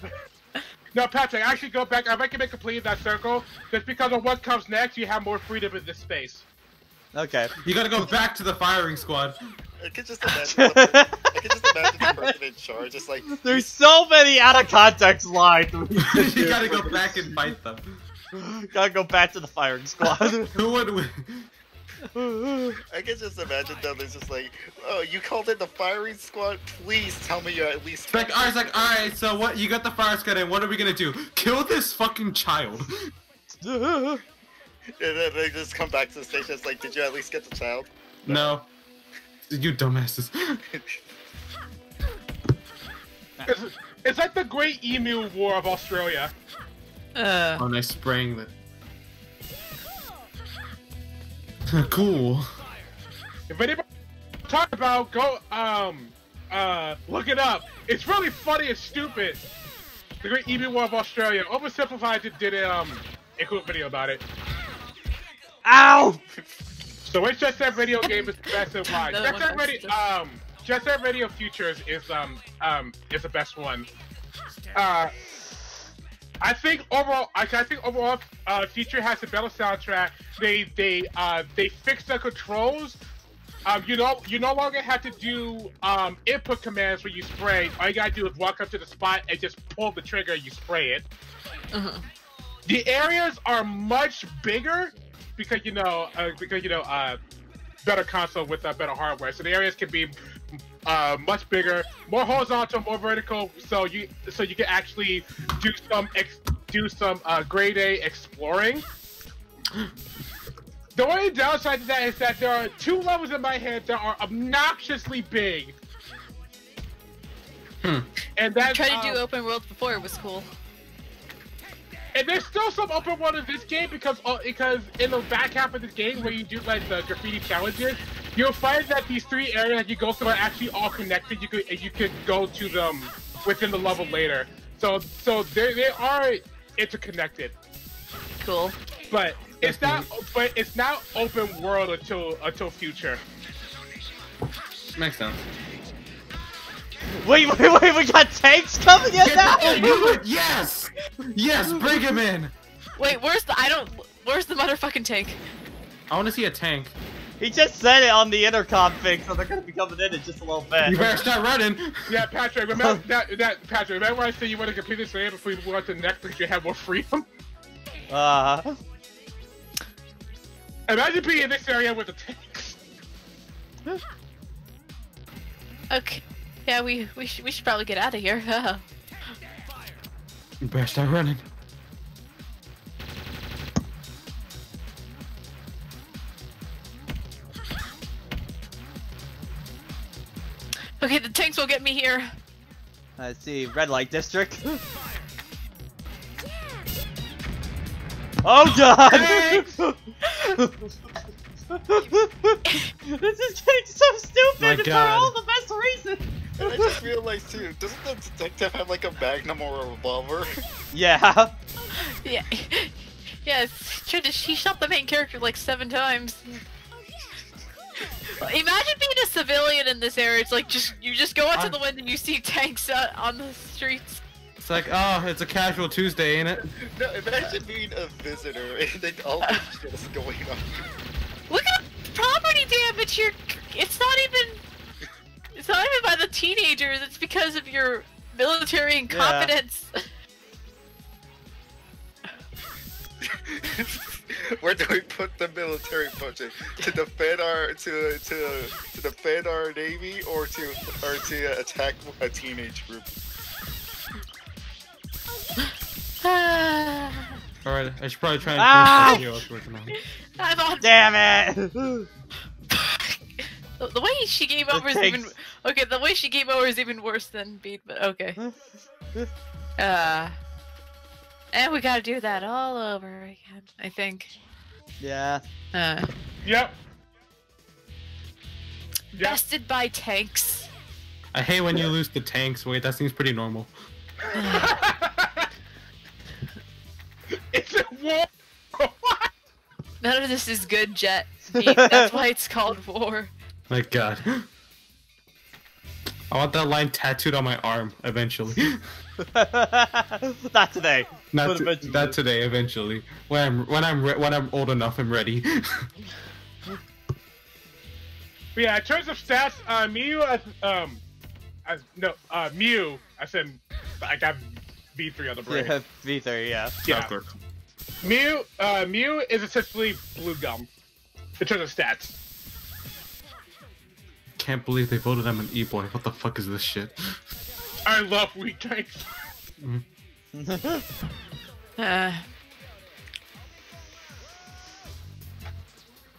No, Patrick, actually go back. I might make a complete in that circle. Just because of what comes next, you have more freedom in this space. okay. You gotta go back to the firing squad. I could just imagine. the, I could just imagine the person in charge, just like There's so many out of context lines. you gotta go back and fight them. Gotta go back to the firing squad. Who would win? I can just imagine them. It's just like, oh, you called in the firing squad. Please tell me you're at least. It's like, alright, like, alright, so what? You got the fire squad in, what are we gonna do? Kill this fucking child. And then they just come back to the station. It's like, did you at least get the child? No. You dumbasses. It's, it's like the Great Emu War of Australia. Uh, Oh, nice spraying that. Cool. If anybody talk about, go um uh look it up. It's really funny and stupid. The Great Emu War of Australia. Oversimplified did, did um a cool video about it. Ow! So which Jet Set Radio game is the best and why? No, Jet one Set Radio just- um Jet Set Radio Futures is um um is the best one. Uh I think overall, I, I think overall, uh, Future has a better soundtrack. They they uh they fixed the controls. Um, you know, you no longer have to do um input commands where you spray. All you gotta do is walk up to the spot and just pull the trigger and you spray it. uh-huh. The areas are much bigger because you know uh, because you know uh better console with uh, better hardware. So the areas can be uh, much bigger, more horizontal, more vertical. So you so you can actually do some ex, do some uh, grade A exploring. The only downside to that is that there are two levels in my head that are obnoxiously big. Hmm. And that's Tried to do um, open worlds before. It was cool. And there's still some open world in this game because uh, because in the back half of this game where you do like the graffiti challenges, you'll find that these three areas that you go through are actually all connected. You could and you could go to them within the level later. So so they they are interconnected, Cool. but it's not but it's not open world until until future. Makes sense. Wait, wait, wait, we got tanks coming in now? yes! Yes, bring him in! Wait, where's the? I don't. Where's the motherfucking tank? I want to see a tank. He just said it on the intercom thing, so they're gonna be coming in in just a little bit. You better start running. Yeah, Patrick. Remember that that Patrick. Remember when I said you want to complete this game before you move on to the next because you have more freedom. Uh, Imagine being in this area with the tanks. Okay. Yeah, we we should we should probably get out of here. You better start running. okay, the tanks will get me here. let's see, red light district. Oh god! this is getting so stupid My for all the best reasons. And I just realized too, doesn't the detective have like a magnum or a revolver? Yeah. Yeah. Yeah, it's- tried to, he shot the main character like seven times. Imagine being a civilian in this area. It's like just you just go out to the window and you see tanks uh, on the streets. It's like, oh, it's a casual Tuesday, ain't it? no, imagine being a visitor and then all this shit is going on. Look at the property damage. You're. It's not even. It's not even by the teenagers. It's because of your military incompetence. Where do we put the military budget? To defend our to to to defend our navy or to or to attack a teenage group? Ah, Alright, I should probably try and Ah! finish the video I was working on. I'm on. Damn it! The, the way she game The over is even okay. The way she game over is even worse than beat. But okay. Uh, and we gotta do that all over again. I think. yeah. Uh, Yep. Yep. by tanks. I hate when you lose the tanks. Wait, that seems pretty normal. it's a war. None of this is good, Jet. Beat. That's why it's called war. My god. I want that line tattooed on my arm eventually. Not today. Not But eventually. not today. Eventually, when I'm when I'm re- when I'm old enough and ready. But yeah, in terms of stats, uh, Mew, as, um, as, no, uh, Mew, I said, I got V3 on the brain. Yeah, V3, yeah. Yeah. Mew, uh, Mew is essentially blue gum in terms of stats. Can't believe they voted him an e-boy. What the fuck is this shit? I love weak tanks. Uh,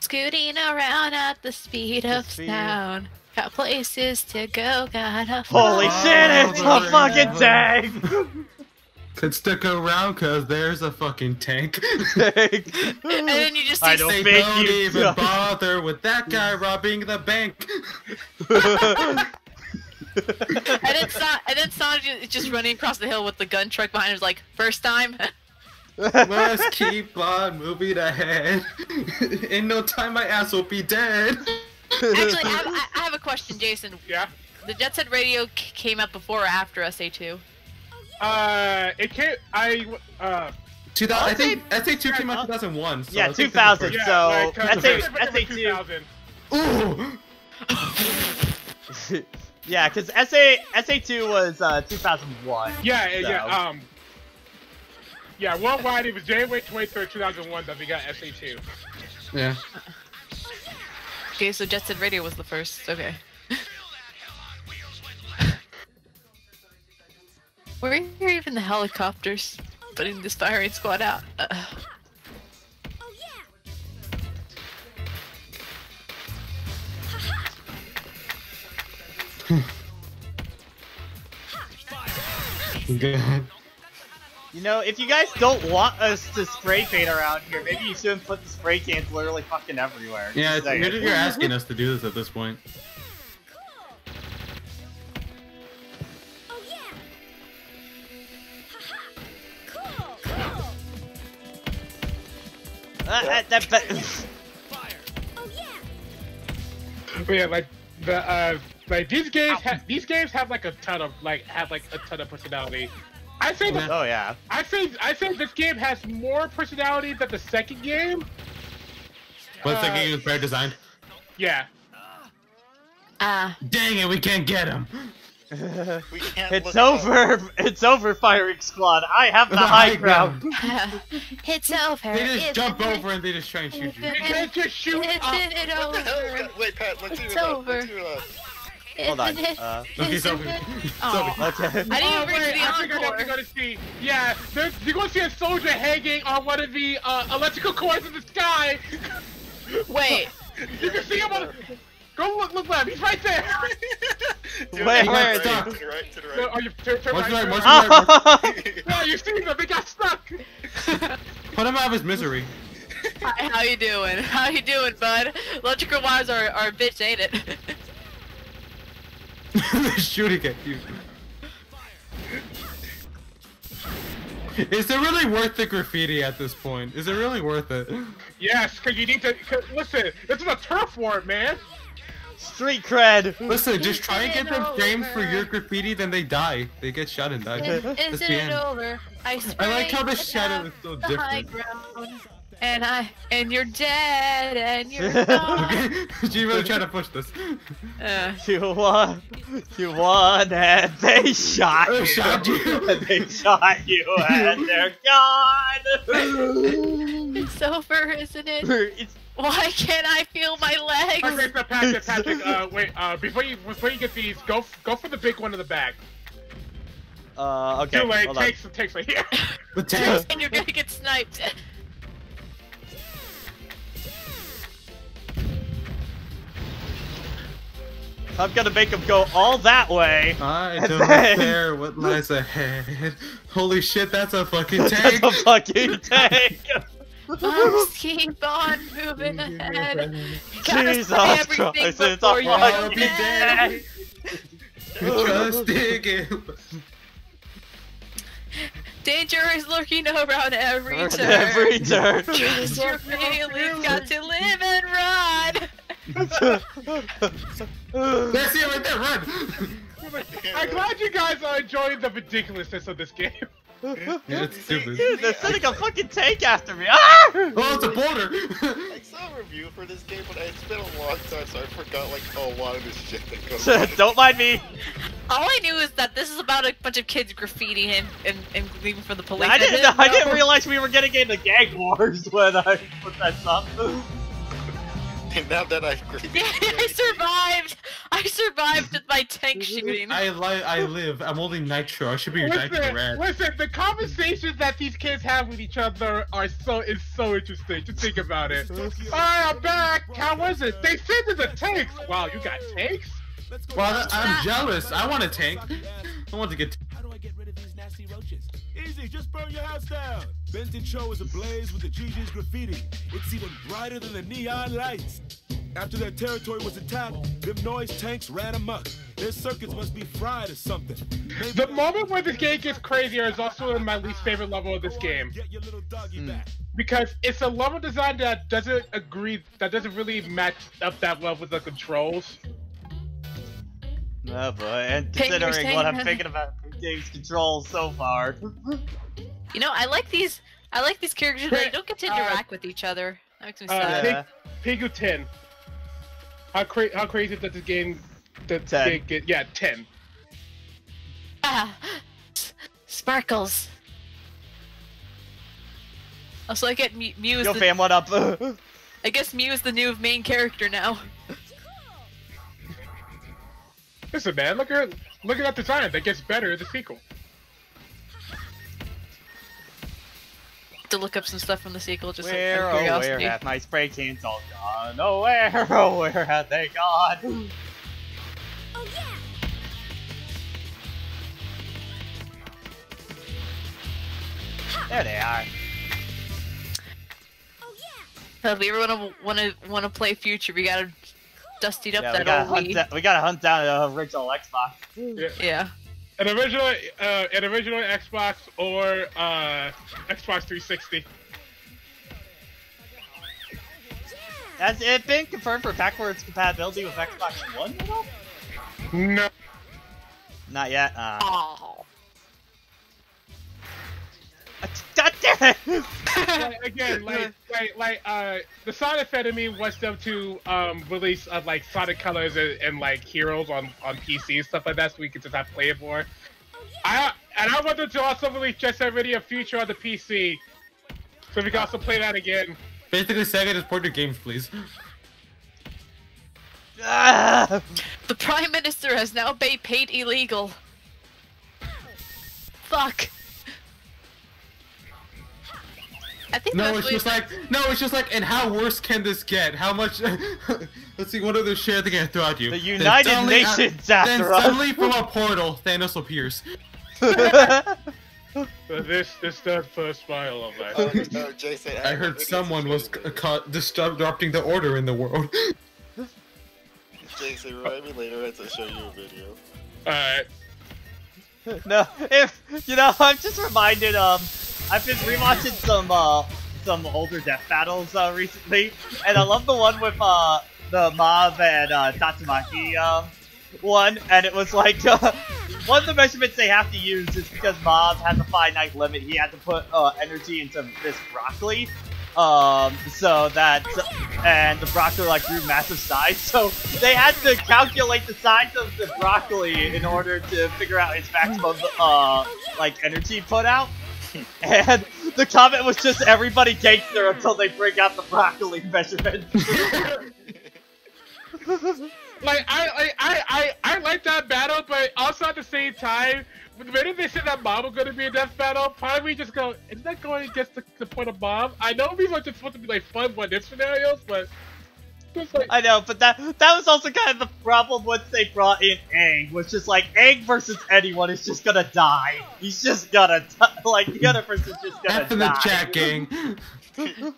scooting around at the speed of speed. sound. Got places to go, gotta Holy Oh, shit, it's a fucking ring. tank! Could stick around cause there's a fucking tank. And then you just see I don't they don't you- even bother with that guy robbing the bank. and then Son- and then Sonic is just running across the hill with the gun truck behind him. is Like first time. Let's keep on moving ahead. In no time, my ass will be dead. Actually, I have, I I have a question, Jason. Yeah. The Jet Set Radio came out before or after SA2? Uh, it can't, I, uh, 2000, I think say- SA2 came out 2001. So Yeah, I think this is 2000. the yeah, So, like, uh, SA September SA2. 2000. Ooh. yeah, because SA, SA2 was uh, 2001. Yeah, yeah, yeah, um, yeah, worldwide it was January 23rd, 2001 that we got SA2. Yeah. Okay, so Jet Set Radio was the first. Okay. Where are even the helicopters putting this firing squad out? Uh, Oh. Good. You know, if you guys don't want us to spray paint around here, maybe you shouldn't put the spray cans literally fucking everywhere. Yeah, it's, saying. you're, you're asking us to do this at this point. Ah, that, that, Oh yeah. But yeah, like the uh, like these games, ha- these games have like a ton of like have like a ton of personality. I say the, oh yeah. I say I say this game has more personality than the second game. But Uh, the game is better designed. Yeah, ah, Dang it, we can't get him. We can't. It's look up. over. It's over, firing squad. I have the, The high high ground. it's over. They just Isn't jump it? over and they just try and shoot you. you can't just shoot. Isn't up. it What the hell over? Wait, Pat. Let's It's that. over. Let's. Hold on. Isn't it? Uh, Okay, Isn't so it? so- Aw. okay. I didn't Oh, even bring wait, the I figured out encore. you're gonna see. Yeah, there's, you're gonna see a soldier hanging on one of the uh, electrical cords in the sky. Wait, You can see him on. Go look, look left. He's right there. Dude, Where- to the where right, is he? To the right. To the No, right. are you turn, turn What's right? right, what's right. right? Yeah, you see them. They got stuck. Put him out of his misery. Hi, how you doing? How you doing, bud? Electrical wires are, are a bitch, ain't it? They're shooting at you. Is it really worth the graffiti at this point? Is it really worth it? Yes, because you need to. Cause, listen, this is a turf war, man. Street cred. Listen, just try and get them Isn't framed for your graffiti, then they die. They get shot and die. Isn't the it over? I, I like how the sprayed shadow is so different. and I and you're dead and you're gone. Okay, she really trying to push this. Uh, You won. You won, and they shot They you. shot you. And they shot you, and they're gone. it's over, isn't it? it's Why can't I feel my legs? Okay, so Patrick, Patrick, uh, wait, uh, before you before you get these, go go for the big one in the back. uh okay. Too late. hold on. Takes takes right here. The tank. and you're gonna get sniped. I'm gonna make him go all that way. I don't then- care what lies ahead. Holy shit, that's a fucking tank. That's tank. a fucking tank. Just keep on moving ahead. Jesus Christ, it's before a you're fucking dead. tank. Just dig it. Danger is lurking around every At turn. Every turn. Trust your feelings, got to live and run. That's it right there, run! I'm glad you guys are enjoying the ridiculousness of this game. Yeah, it's stupid. Dude, they're sending a fucking tank after me. Ah! Oh, it's a border! I saw a review for this game, but it's been a long time, so I forgot like a lot of this shit that goes on. Don't mind me. All I knew is that this is about a bunch of kids graffitiing and, and, and leaving for the police. I didn't. I didn't know- realize we were getting into gang wars when I put that up. And now that I agree, Yeah, I survived. I survived with my tank shooting. I li- I live. I'm only nitro. I should be your nitro Listen, rat. listen, the conversations that these kids have with each other are so is so interesting. Just think about it. Alright, I'm back. How was it? They said there's a tanks. Wow, you got tanks? Well, I'm jealous. I want a tank. I want to get. How do I get rid of these nasty roaches? Easy, just burn your house down. Benten-cho is ablaze with the GG's graffiti. It's even brighter than the neon lights. After their territory was attacked, them noise tanks ran amok. Their circuits must be fried or something. Maybe The moment where this game gets crazier is also in my least favorite level of this game. Get your little doggy hmm. back. Because it's a level design that doesn't agree, that doesn't really match up that well with the controls. Oh boy, and considering what I'm thinking about the game's controls so far. You know, I like these. I like these characters. They don't get to Uh, interact with each other. That makes me uh, sad. Yeah. Pigu 10. How, cra- how crazy does this game that 10. game get? Yeah, 10. Ah, s- sparkles. Also, I get Mew, Mew is Yo, the, fam, what up? I guess Mew is the new main character now. Listen, man, look at look at that design. That gets better in the sequel. To look up some stuff from the sequel just like, Where, out of oh, where curiosity. have my spray cans all gone? Oh, where, oh, where have they gone? Oh yeah! There they are. Oh yeah! So if we ever wanna wanna wanna play Future, we gotta dust it up Yeah, we gotta, old hunt Wii. da- we gotta hunt down the original Xbox. Yeah. An original, uh, an original Xbox or uh, Xbox 360. Has it been confirmed for backwards compatibility with Xbox One at all? No. Not yet. Uh, Oh. God damn it! Like, again, like, like, like, uh, the Sonic Academy wants them to um release uh, like Sonic Colors and, and like Heroes on on PC and stuff like that, so we can just have play it more. I and I want them to also release Jet Set Radio Future on the PC, so we can also play that again. Basically, Sega just port your games, please. Ah! The Prime Minister has now made paid illegal. Fuck. I think No, it's just like no, it's just like, and how worse can this get? How much? Let's see, what other shit they can throw at you? The United suddenly, uh, Nations then us. suddenly from a portal, Thanos appears. So this this the first smile of that. Uh, uh, Jason, I have a heard someone was show caught disrupting the order in the world. Jason, remind me later to show you a video. Alright. no, if you know, I'm just reminded. Um, I've been rewatching some uh some older death battles uh recently, and I love the one with uh the Mob and uh, Tatsumaki um one, and it was like uh, one of the measurements they have to use is because Mob has a finite limit. He had to put uh, energy into this broccoli. Um, so that, and the broccoli like grew massive size, so they had to calculate the size of the broccoli in order to figure out its maximum, uh, like energy put out. And the comment was just everybody gangster until they bring out the broccoli measurement. Like I, I, I, I, like that battle, but also at the same time, the minute they said that Mob was going to be a death battle, part of me just go, isn't that going against the, the point of Mob? I know are just supposed to be like fun one if scenarios, but like I know, but that that was also kind of the problem once they brought in Aang, was just like Aang versus anyone is just gonna die. He's just gonna die. like the other person's just gonna F in the die. chat, gang.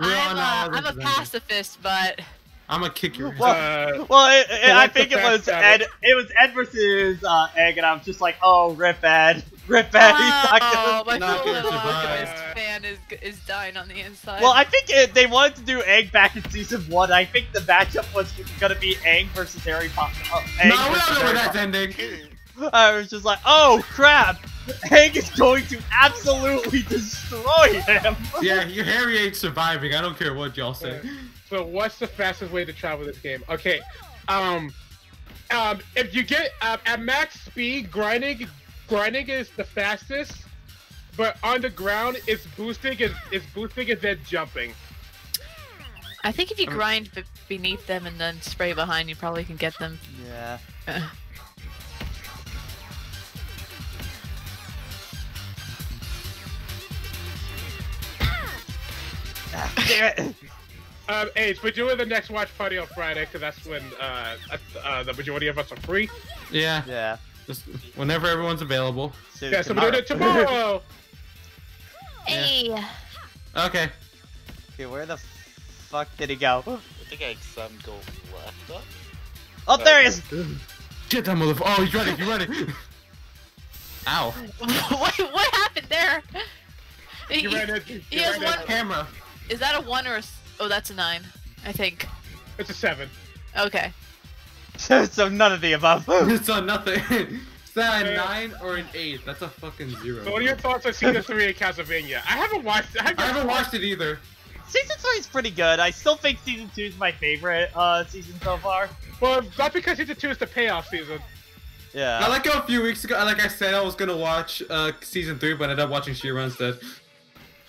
I'm on a, all I'm a pacifist, but I'm gonna kick your. Well, uh, Well, it, it, I think it was? Ed. It was Ed versus uh, Egg, and I was just like, "Oh, rip Ed, rip Ed." He's not oh, gonna. my not little. Alchemist fan is is dying on the inside. Well, I think it, they wanted to do Egg back in season one. I think the matchup was gonna be Egg versus Harry Potter. Uh, Aang no, we don't know where Harry that's ending. I was just like, "Oh crap, Egg is going to absolutely destroy him." Yeah, your Harry ain't surviving. I don't care what y'all say. So what's the fastest way to travel this game? Okay, um, um, if you get um, at max speed, grinding, grinding is the fastest, but on the ground, it's boosting, is it's boosting and then jumping. I think if you grind b- beneath them and then spray behind, you probably can get them. Yeah. Uh, Ah, damn it. Um, Ace, we're doing the next watch party on Friday because that's when uh, uh, the majority of us are free. Yeah, Yeah. just whenever everyone's available. So Yeah, so we're doing it tomorrow. Hey, Okay. okay, where the fuck did he go? I think I had some go left up. Oh, there he is. Get that motherfucker. Oh, he's running. He's running. Ow. what, what happened there? You He- ran into, he has ran one- into- Camera. Is that a one or a? S- Oh, that's a nine. I think. It's a seven. Okay. so none of the above. It's a nothing. Is that a nine or an eight? That's a fucking zero. So what are your thoughts on season three of Castlevania? I haven't watched. I haven't, I haven't watched it either. Season three is pretty good. I still think season two is my favorite uh, season so far. Well, not because season two is the payoff season. Yeah. I like how a few weeks ago, like I said, I was gonna watch uh, season three, but I ended up watching She-Ra instead.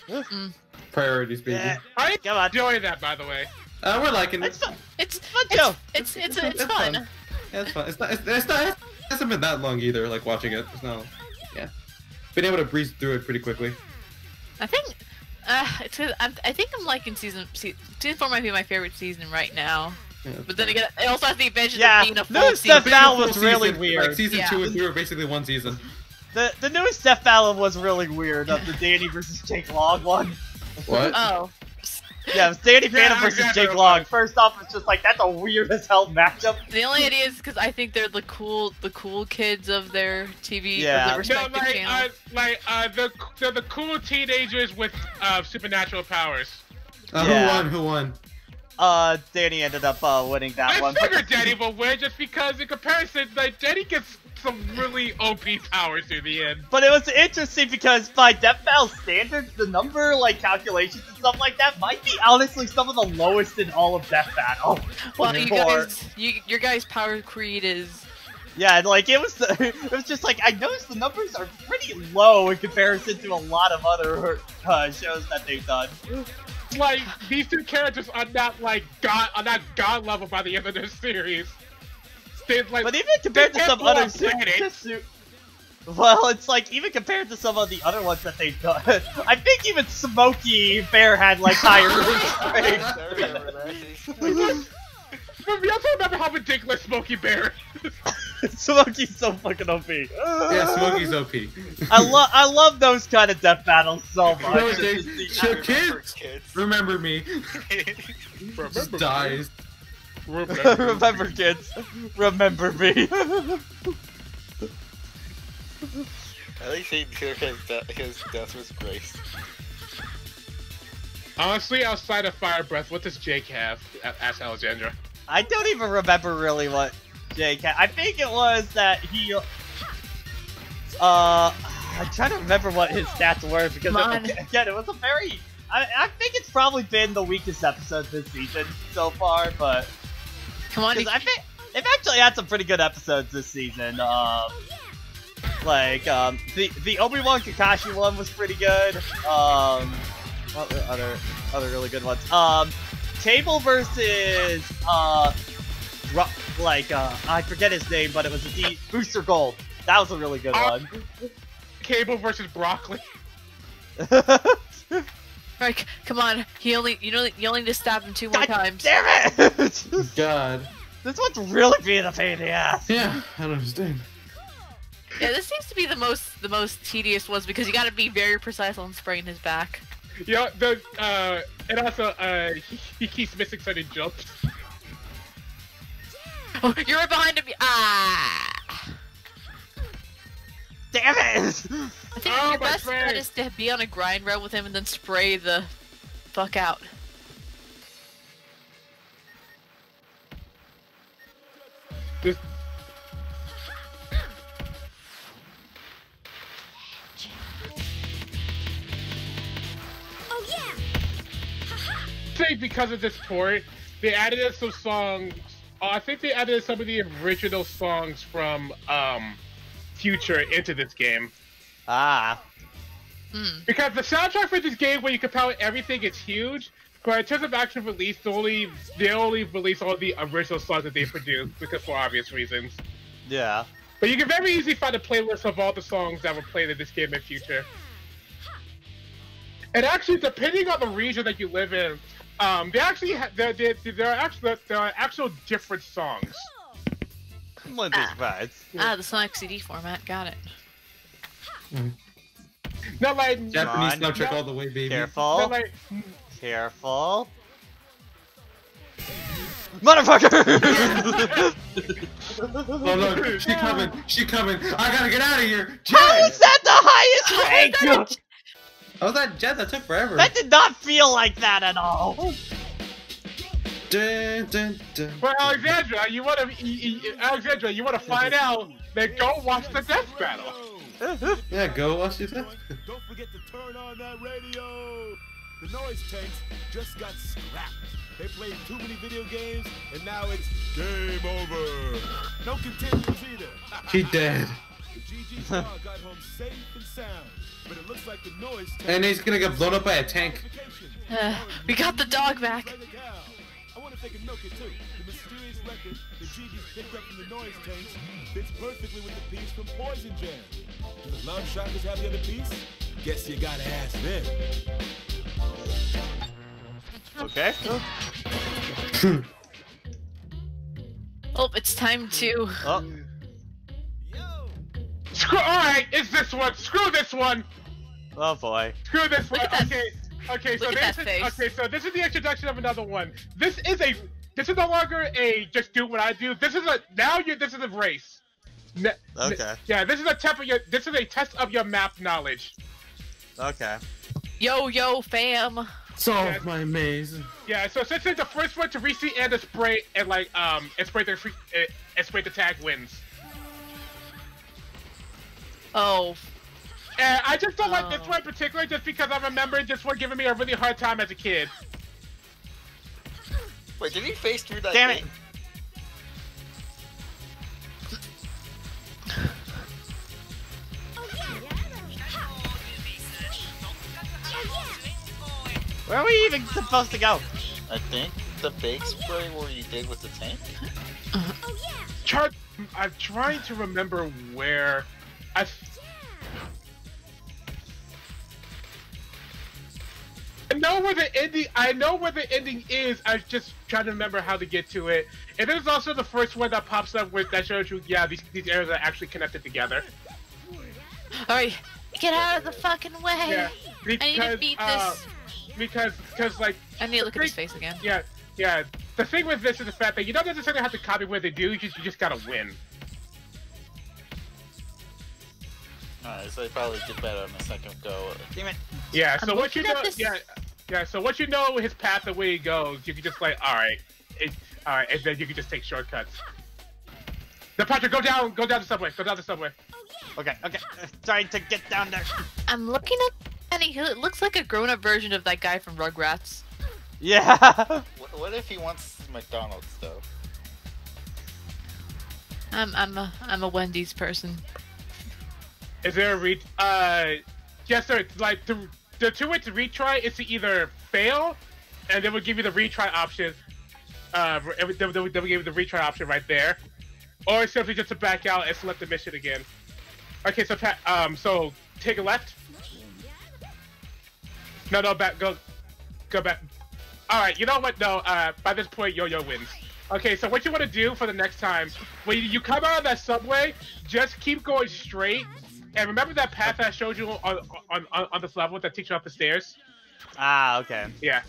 Mm. Priorities, baby. Yeah. I Come on. enjoying that, by the way. Uh, we're liking it. It's fun. It's Fun it's show. it's it's, it's, It's fun. fun. Yeah, it's fun. It's not. It's, it's not. It hasn't been that long either. Like watching it. It's not. Yeah. Been able to breeze through it pretty quickly. I think. Uh, it's 'cause I'm, I think I'm liking season se- season four might be my favorite season right now. Yeah, But then again, it also has the advantage Yeah, of being a full no, season. Steph Val Full was really weird. Like season Yeah. two and three were basically one season. The the newest Death Battle was really weird of the Danny versus Jake Long one. What? Oh, Yeah, it was Danny Yeah, Phantom versus exactly Jake what Long. was. First off, it's just like that's a weird as hell matchup. the only idea is because I think they're the cool, the cool kids of their TV, Yeah. of the No, respective like, uh, like uh, the they're the cool teenagers with uh, supernatural powers. Uh, Yeah. Who won? Who won? Uh, Danny ended up uh, winning that I one. figured Danny will win just because, in comparison, like Danny gets some really OP powers through the end. But it was interesting because by Death Battle standards, the number like calculations and stuff like that might be honestly some of the lowest in all of Death Battle. Well, you guys, you, your guys' power creed is Yeah, and like it was, it was just like I noticed the numbers are pretty low in comparison to a lot of other uh, shows that they've done. Like these two characters are not like god, are not god level by the end of this series. They like, But even compared to some other up su- planets. su- well, it's like even compared to some of the other ones that they've done, I think even Smokey Bear had like higher rates. But we also remember how ridiculous Smokey Bear. is. Smokey's so fucking OP. Yeah, Smokey's OP. I love I love those kind of death battles so much. No, It's the- kids, kids. remember me. Just dies. Remember, kids. Remember me. At least he knew his, de- his death was graced. Honestly, outside of Fire Breath, what does Jake have? A- Asked Alexandra. I don't even remember really what Jake had. I think it was that he. Uh, I'm trying to remember what his stats were because it, again, it was a very. I, I think it's probably been the weakest episode this season so far, but come on, I think they've actually had some pretty good episodes this season. Um, like um, the the Obi Wan Kakashi one was pretty good. Um, other other really good ones? Um, Cable versus uh, like uh, I forget his name, but it was a D Booster Gold. That was a really good Uh, one. Cable versus Broccoli. Like, come on. He only, you know, you only need to stab him two more God times. damn it! God. this one's really being a pain in the ass. Yeah, I don't understand. Yeah, this seems to be the most, the most tedious ones because you got to be very precise on spraying his back. Yeah, know, the uh, and also uh, he, he keeps missing certain jumps. Oh, you're right behind him. Ah. Damn it! I think Oh, your my best bet is to be on a grind rail with him and then spray the fuck out. This, Oh yeah! think because of this port, they added in some songs. Uh, I think they added some of the original songs from um, Future into this game. Ah. Hmm. Because the soundtrack for this game, when you compare everything, it's huge. But in terms of actual release, they only they only release all the original songs that they produced because for obvious reasons. Yeah. But you can very easily find a playlist of all the songs that were played in this game in the future. And actually, depending on the region that you live in, um, they actually ha- there, there, there are actually there are actual different songs. One of these rides. Ah, ah, the Sonic CD format. Got it. Mm. Not like Japanese on. soundtrack all the way, baby. Careful. not like mm. Careful. Motherfucker! Oh look, she coming, she coming. I gotta get out of here. How Jet! is that the highest oh, rank? Oh, that jet that took forever. That did not feel like that at all. Dun, dun, dun. Well, Alexandra, you want to Alexandra, you want to find out? Then go watch the death battle. Yeah, go watch this. Don't forget to turn on that radio. The noise tanks just got scrapped. They played too many video games, and now it's game over. No continues either. He dead. GG star got home safe and sound, but it looks like the noise. And he's gonna get blown up by a tank. Uh, we got the dog back. Like a cow. I want to milk or two. The mysterious record the GG's picked up from the noise tanks fits perfectly with the piece from Poison Jam. Do the Love Shockers have the other piece? Guess you gotta ask them. Okay. Oh, it's time to. Oh, Screw. All right, it's this one. Screw this one. oh boy. Screw this Look one. at that- Okay. Okay. So at this that is face. okay. So this is the introduction of another one. This is a. This is no longer a just do what I do. This is a now you. This is a race. Ne- ne- Okay. yeah. This is a test of your. This is a test of your map knowledge. Okay. Yo, yo, fam. Solve my maze. Yeah. So since it's the first one to reach and to spray and like um and spray the free, uh, and spray the tag wins. Oh, And I just don't like this Oh. one in particular just because I remember this one giving me a really hard time as a kid. Wait, did he face through that Damn it. thing? Where are we even supposed to go? I think the fake spray where you did with the tank. Try, I'm trying to remember where I. I know where the ending. I know where the ending is. I'm just trying to remember how to get to it. And this is also the first one that pops up with that shows you, yeah, these these areas are actually connected together. alright. Get out of the fucking way. Yeah, I need to because beat uh, this. because because like I need to look at his face again. yeah yeah. The thing with this is the fact that you don't necessarily have to copy what they do. You just you just gotta win. Alright, so they probably did better on the second go. Damn it. Yeah, I'm so what you know, at this- yeah, yeah. So what you know his path and where he goes, you can just like, all right, it, all right, and then you can just take shortcuts. The Patrick, go down, go down the subway, go down the subway. Okay, okay. Uh, Trying to get down there. I'm looking at and he it looks like a grown-up version of that guy from Rugrats. Yeah. What, what if he wants McDonald's though? I'm I'm a I'm a Wendy's person. Is there a re? Uh, yes, sir. Like the the two way to retry is to either fail, and then we'll give you the retry option. Uh, then we'll give you the retry option right there, or simply just to back out and select the mission again. Okay, so um, so take a left. No, no, back, go, go back. All right, you know what? No, uh, by this point, Yo-Yo wins. Okay, so what you want to do for the next time, when you come out of that subway, just keep going straight, and remember that path that I showed you on on, on, on this level that takes you up the stairs. ah, okay. Yeah.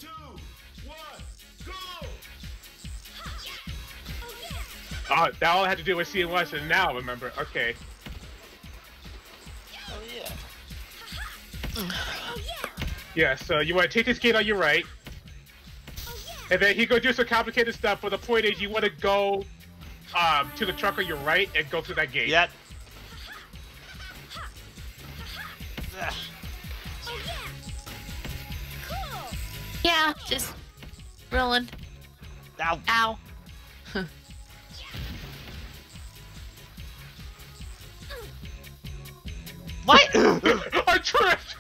Oh, that all I had to do was see it once, and now I remember. Okay. Oh yeah. Yeah, so you want to take this gate on your right, and then he go do some complicated stuff. But the point is, you want to go um, to the truck on your right and go through that gate. Oh, yeah. Yeah, just rolling. Ow. Ow. What? I tripped.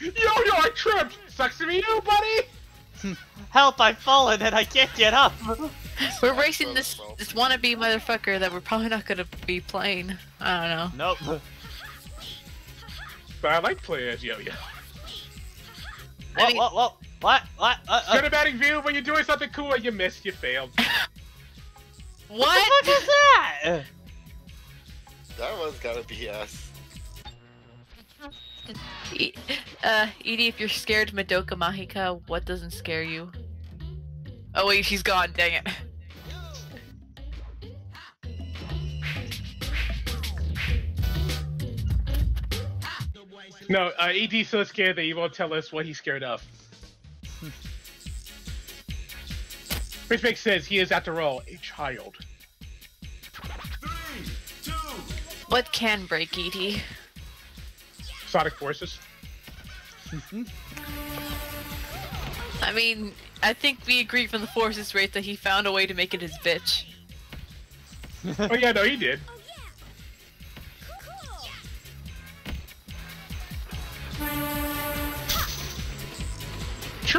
Yo, yo, I tripped. Sucks to be you, buddy. Help, I've fallen and I can't get up. We're racing this this wannabe motherfucker that we're probably not gonna be playing. I don't know. Nope. But I like playing as yo-yo. I Whoa, mean- whoa, whoa. What? What? Uh, uh, Cinematic view when you're doing something cool and you miss, you failed. What? what is that? That was gotta be us. Uh, Edie, if you're scared of Madoka Magica, what doesn't scare you? Oh wait, she's gone. Dang it. No, uh, Edie's so scared that he won't tell us what he's scared of. Which makes sense. He is, after all, a child. What can break Edie? Sonic forces. I mean, I think we agree from the forces rate that he found a way to make it his bitch. oh yeah, no, he did.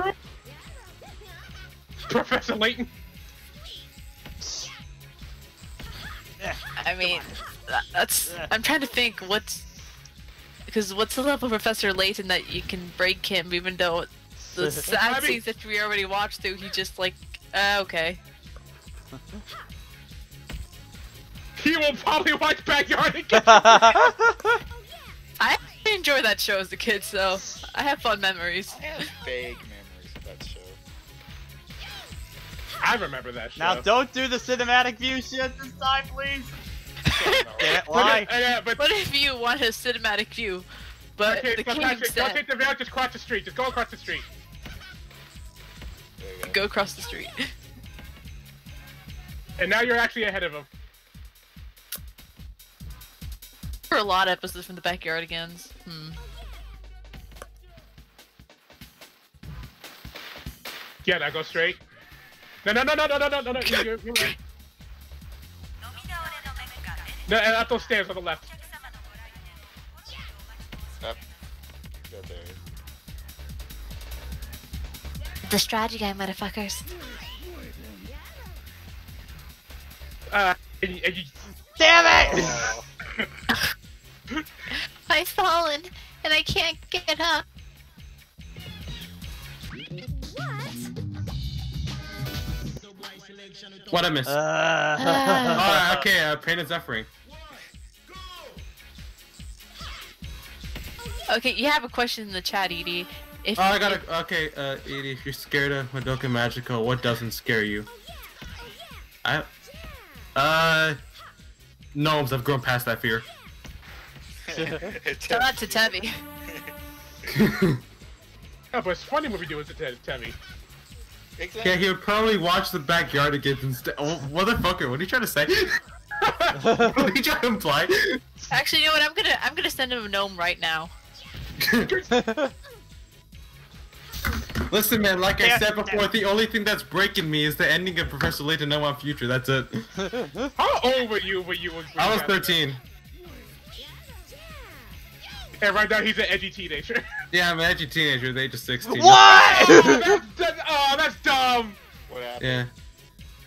True. Professor Layton. I mean, that's. I'm trying to think what's. because what's the level of Professor Layton that you can break him, even though the sad I mean- scenes that we already watched through, he just like, uh, okay. He will probably watch Backyard again. I enjoy that show as a kid, so I have fun memories. I have vague memories I remember that show. now don't do the cinematic view shit this time, please. Damn it, But, uh, yeah, but What if you want a cinematic view, but okay, the so king Patrick, don't take the veil. Just cross the street. Just go across the street. There you go. go across the street? And now you're actually ahead of him. For a lot of episodes from the Backyardigans. Hmm. Yeah, now go straight. No, no, no, no, no, no, no, no, no. You're, you're, you're right. No, and up those stairs on the left. Up. Go. The strategy guy, motherfuckers. Uh, and you, and you, Damn it! Oh, I've fallen and I can't get up. What I missed? Uh, oh, okay, uh, Pain and Suffering. Okay, you have a question in the chat, Edie. If Oh, I got it. Okay, uh, Edie, if you're scared of Madoka Magica, what doesn't scare you? I. Uh. Gnomes, I've grown past that fear. it's Shout out to Tevi. oh, but it's funny when we do it to Te- Temmie. Exactly. Yeah, he would probably watch the backyard again instead. Oh, motherfucker, what are you trying to say? what are you trying to imply? Actually, you know what? I'm gonna I'm gonna send him a gnome right now. Listen, man, like I said before, the only thing that's breaking me is the ending of Professor Layton No One Future. That's it. How old were you when you when I was got that? 13. And right now he's an edgy teenager. Yeah, I'm an edgy teenager at the age of 16. what? oh, that's, that's, oh, that's dumb. What happened? Yeah.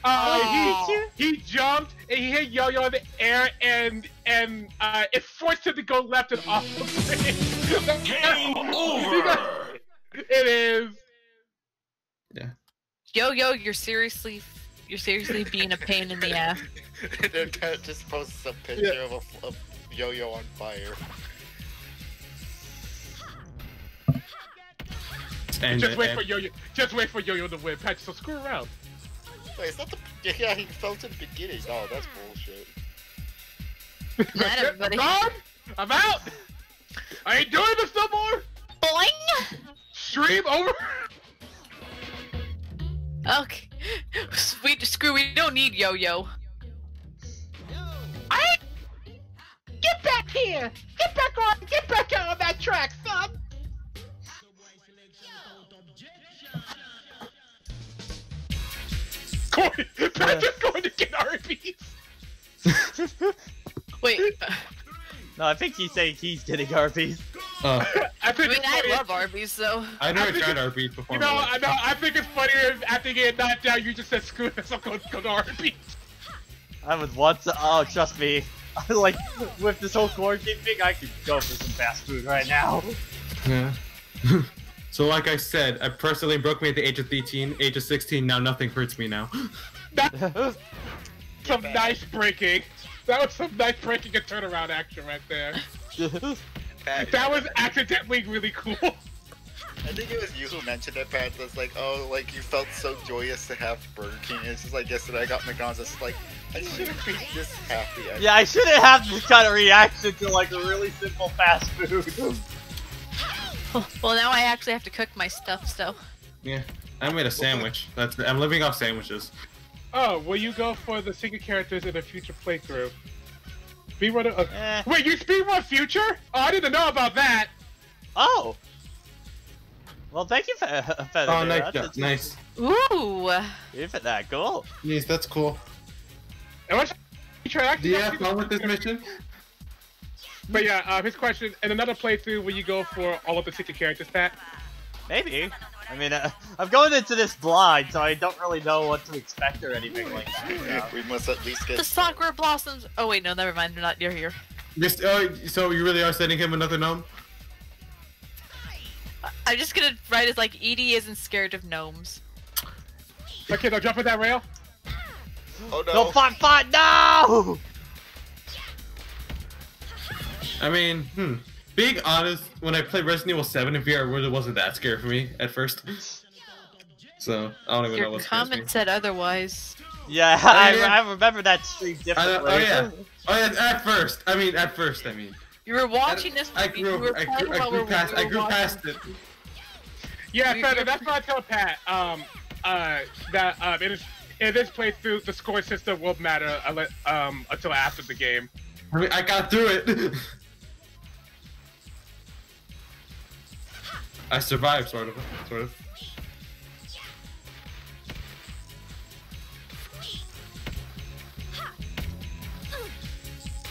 Uh, he he jumped and he hit Yo-Yo in the air and and uh, it forced him to go left and off the bridge. Game over. It is. Yeah. Yo yo, you're seriously you're seriously being a pain in the ass. then Ted just posts a picture of a, of yo-yo on fire. And, Just wait and- for Yo-Yo. Just wait for Yo-Yo to win. Patch, so screw around. Wait, it's not the. Yeah, he fell to the beginning. Oh, that's bullshit. Not everybody. I'm gone. I'm out. I ain't doing this no more. Boing! Stream over. Okay. Sweet screw, we don't need yo yo. I. Get back here. Get back on. Get back out on that track, son. Going, Patrick's going to get RPs. Wait, No, I think he's saying he's getting RPs. uh, I I think mean it's I funny- love Arby's so. I I never think tried it- RP before. You know. I know. I think it's funnier if after getting knocked down, you just said screw this. I'm going to go to RP. I would want to. Oh, trust me. like with this whole quarantine thing, I could go for some fast food right now. Yeah. So, like I said, I personally broke me at the age of 13, age of 16. Now nothing hurts me now. that was Some nice breaking. That was some nice breaking and turnaround action right there. That was accidentally really cool. I think it was you who mentioned it, Pat. That's like, oh, like you felt so joyous to have Burger King. It's just like yesterday I got McDonald's. It's like I shouldn't be this happy. I- yeah, I shouldn't have this kind of reaction to like a really simple fast food. Well, now I actually have to cook my stuff, so. Yeah. I made a sandwich. That's I'm living off sandwiches. Oh, will you go for the single characters in a future playthrough? Speedrun. Uh, Eh. Wait, you speedrun future? Oh, I didn't know about that. Oh. Well, thank you for, for Oh, that. nice, That's- job. nice. Ooh. You for that. Cool. Yes, that's cool. And what's track? Do you have fun with this mission? But yeah, uh, his question: in another playthrough, will you go for all of the single characters, Pat? Maybe. I mean, uh, I'm going into this blind, so I don't really know what to expect or anything like that. so. We must at least get The get. sakura blossoms. Oh wait, no, never mind. They're not. You're here. Just, oh, so you really are sending him another gnome? I'm just gonna write it like Edie isn't scared of gnomes. Okay, don't jump on that rail. Oh no. No, fight, fight, no! I mean, hmm. Being honest, when I played Resident Evil 7 in VR, it really wasn't that scary for me at first. So, I don't even know Your what scares me. comment said otherwise. Yeah, Oh, I, yeah. I remember that stream differently. don't- oh yeah. Oh yeah, at first. I mean, at first, I mean. You were watching this I grew, you were I playing grew, I grew we past, were I grew watching- past it. Yeah, You- Feather, that's what I tell Pat. Um, uh, that uh, in, this, in this playthrough, the score system won't matter um until after the game. I mean, I got through it. I survived, sort of, sort of.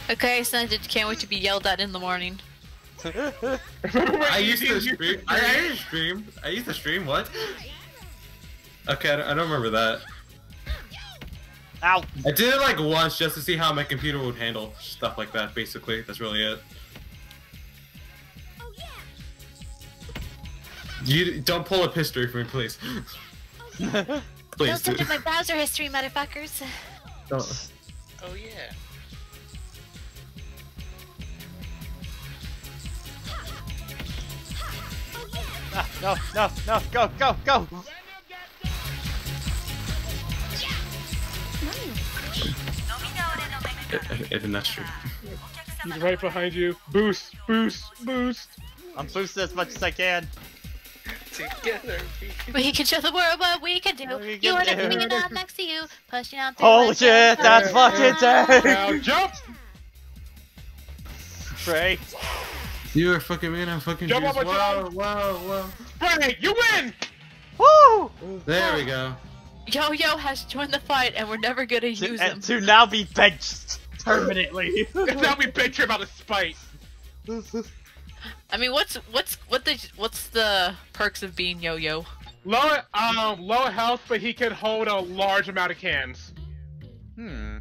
Okay, so I just can't wait to be yelled at in the morning. I used to stream. I, I didn't stream. I used to stream. What? Okay, I don't, I don't remember that. Ow. I did it like once just to see how my computer would handle stuff like that. Basically, that's really it. You don't pull up history for me, please. please, Don't dude. touch my browser history, motherfuckers. Don't. Oh yeah. Ah, no, no, no, go, go, go! It, it, that's true. He's right behind you. Boost, boost, boost. I'm boosting as much as I can. Together. We can show the world what we can do. We you can are do. looking it up next to you, pushing out. Holy shit, that's fucking Now jump! Trey. You are fucking man. I'm fucking Jump juice. up, Whoa, jump. whoa, whoa. Frank, you win! Woo! There we go. Yo Yo has joined the fight, and we're never gonna To, use him. to now be benched permanently. now we bitch about a spite. I mean, what's what's what the what's the perks of being Yo Yo? Low, um, low health, but he can hold a large amount of cans. hmm.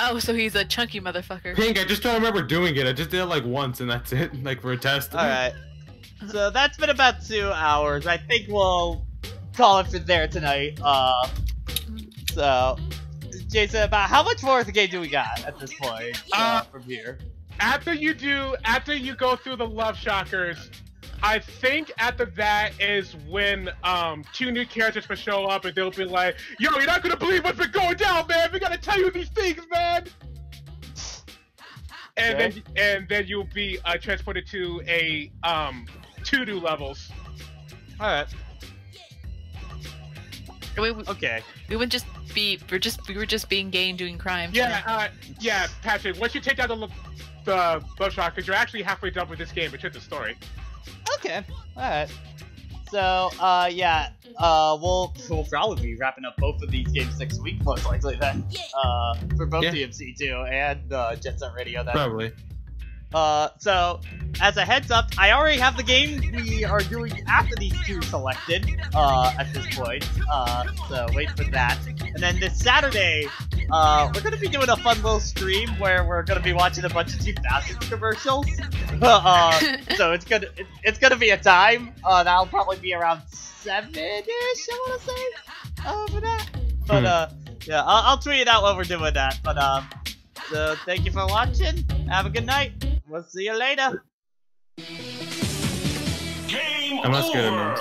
Oh, so he's a chunky motherfucker. Pink, I just don't remember doing it. I just did it like once and that's it. Like for a test. Alright. So that's been about two hours. I think we'll call it for there tonight. Uh, so, Jason, about how much more of the game do we got at this point uh, Uh, from here? After you do, after you go through the love shockers, I think after that is when um two new characters will show up and they'll be like, "Yo, you're not gonna believe what's been going down, man. We gotta tell you these things, man." And Okay. then and then you'll be uh, transported to a um two new levels. Alright, We, we, okay. we wouldn't just be we're just we were just being gay and doing crimes. Yeah, uh, yeah, Patrick. Once you take down the lo- the love shockers, you're actually halfway done with this game. which is the story. Okay, alright. So, uh, yeah, uh, we'll, we'll probably be wrapping up both of these games next week, most likely then. Uh, for both Yeah. DMC2 and, uh, Jet Set Radio then. Probably. Uh, so, as a heads up, I already have the game we are doing after these two selected, uh, at this point. Uh, so wait for that. And then this Saturday, uh, we're gonna be doing a fun little stream where we're gonna be watching a bunch of 2000 commercials. uh, so it's gonna, it, it's gonna be a time, uh, that'll probably be around 7-ish, I wanna say, uh, for that. But, Hmm. uh, yeah, I'll, I'll tweet it out when we're doing that, but, um, so thank you for watching, have a good night. We'll see you later. Game I'm not scared of over. names.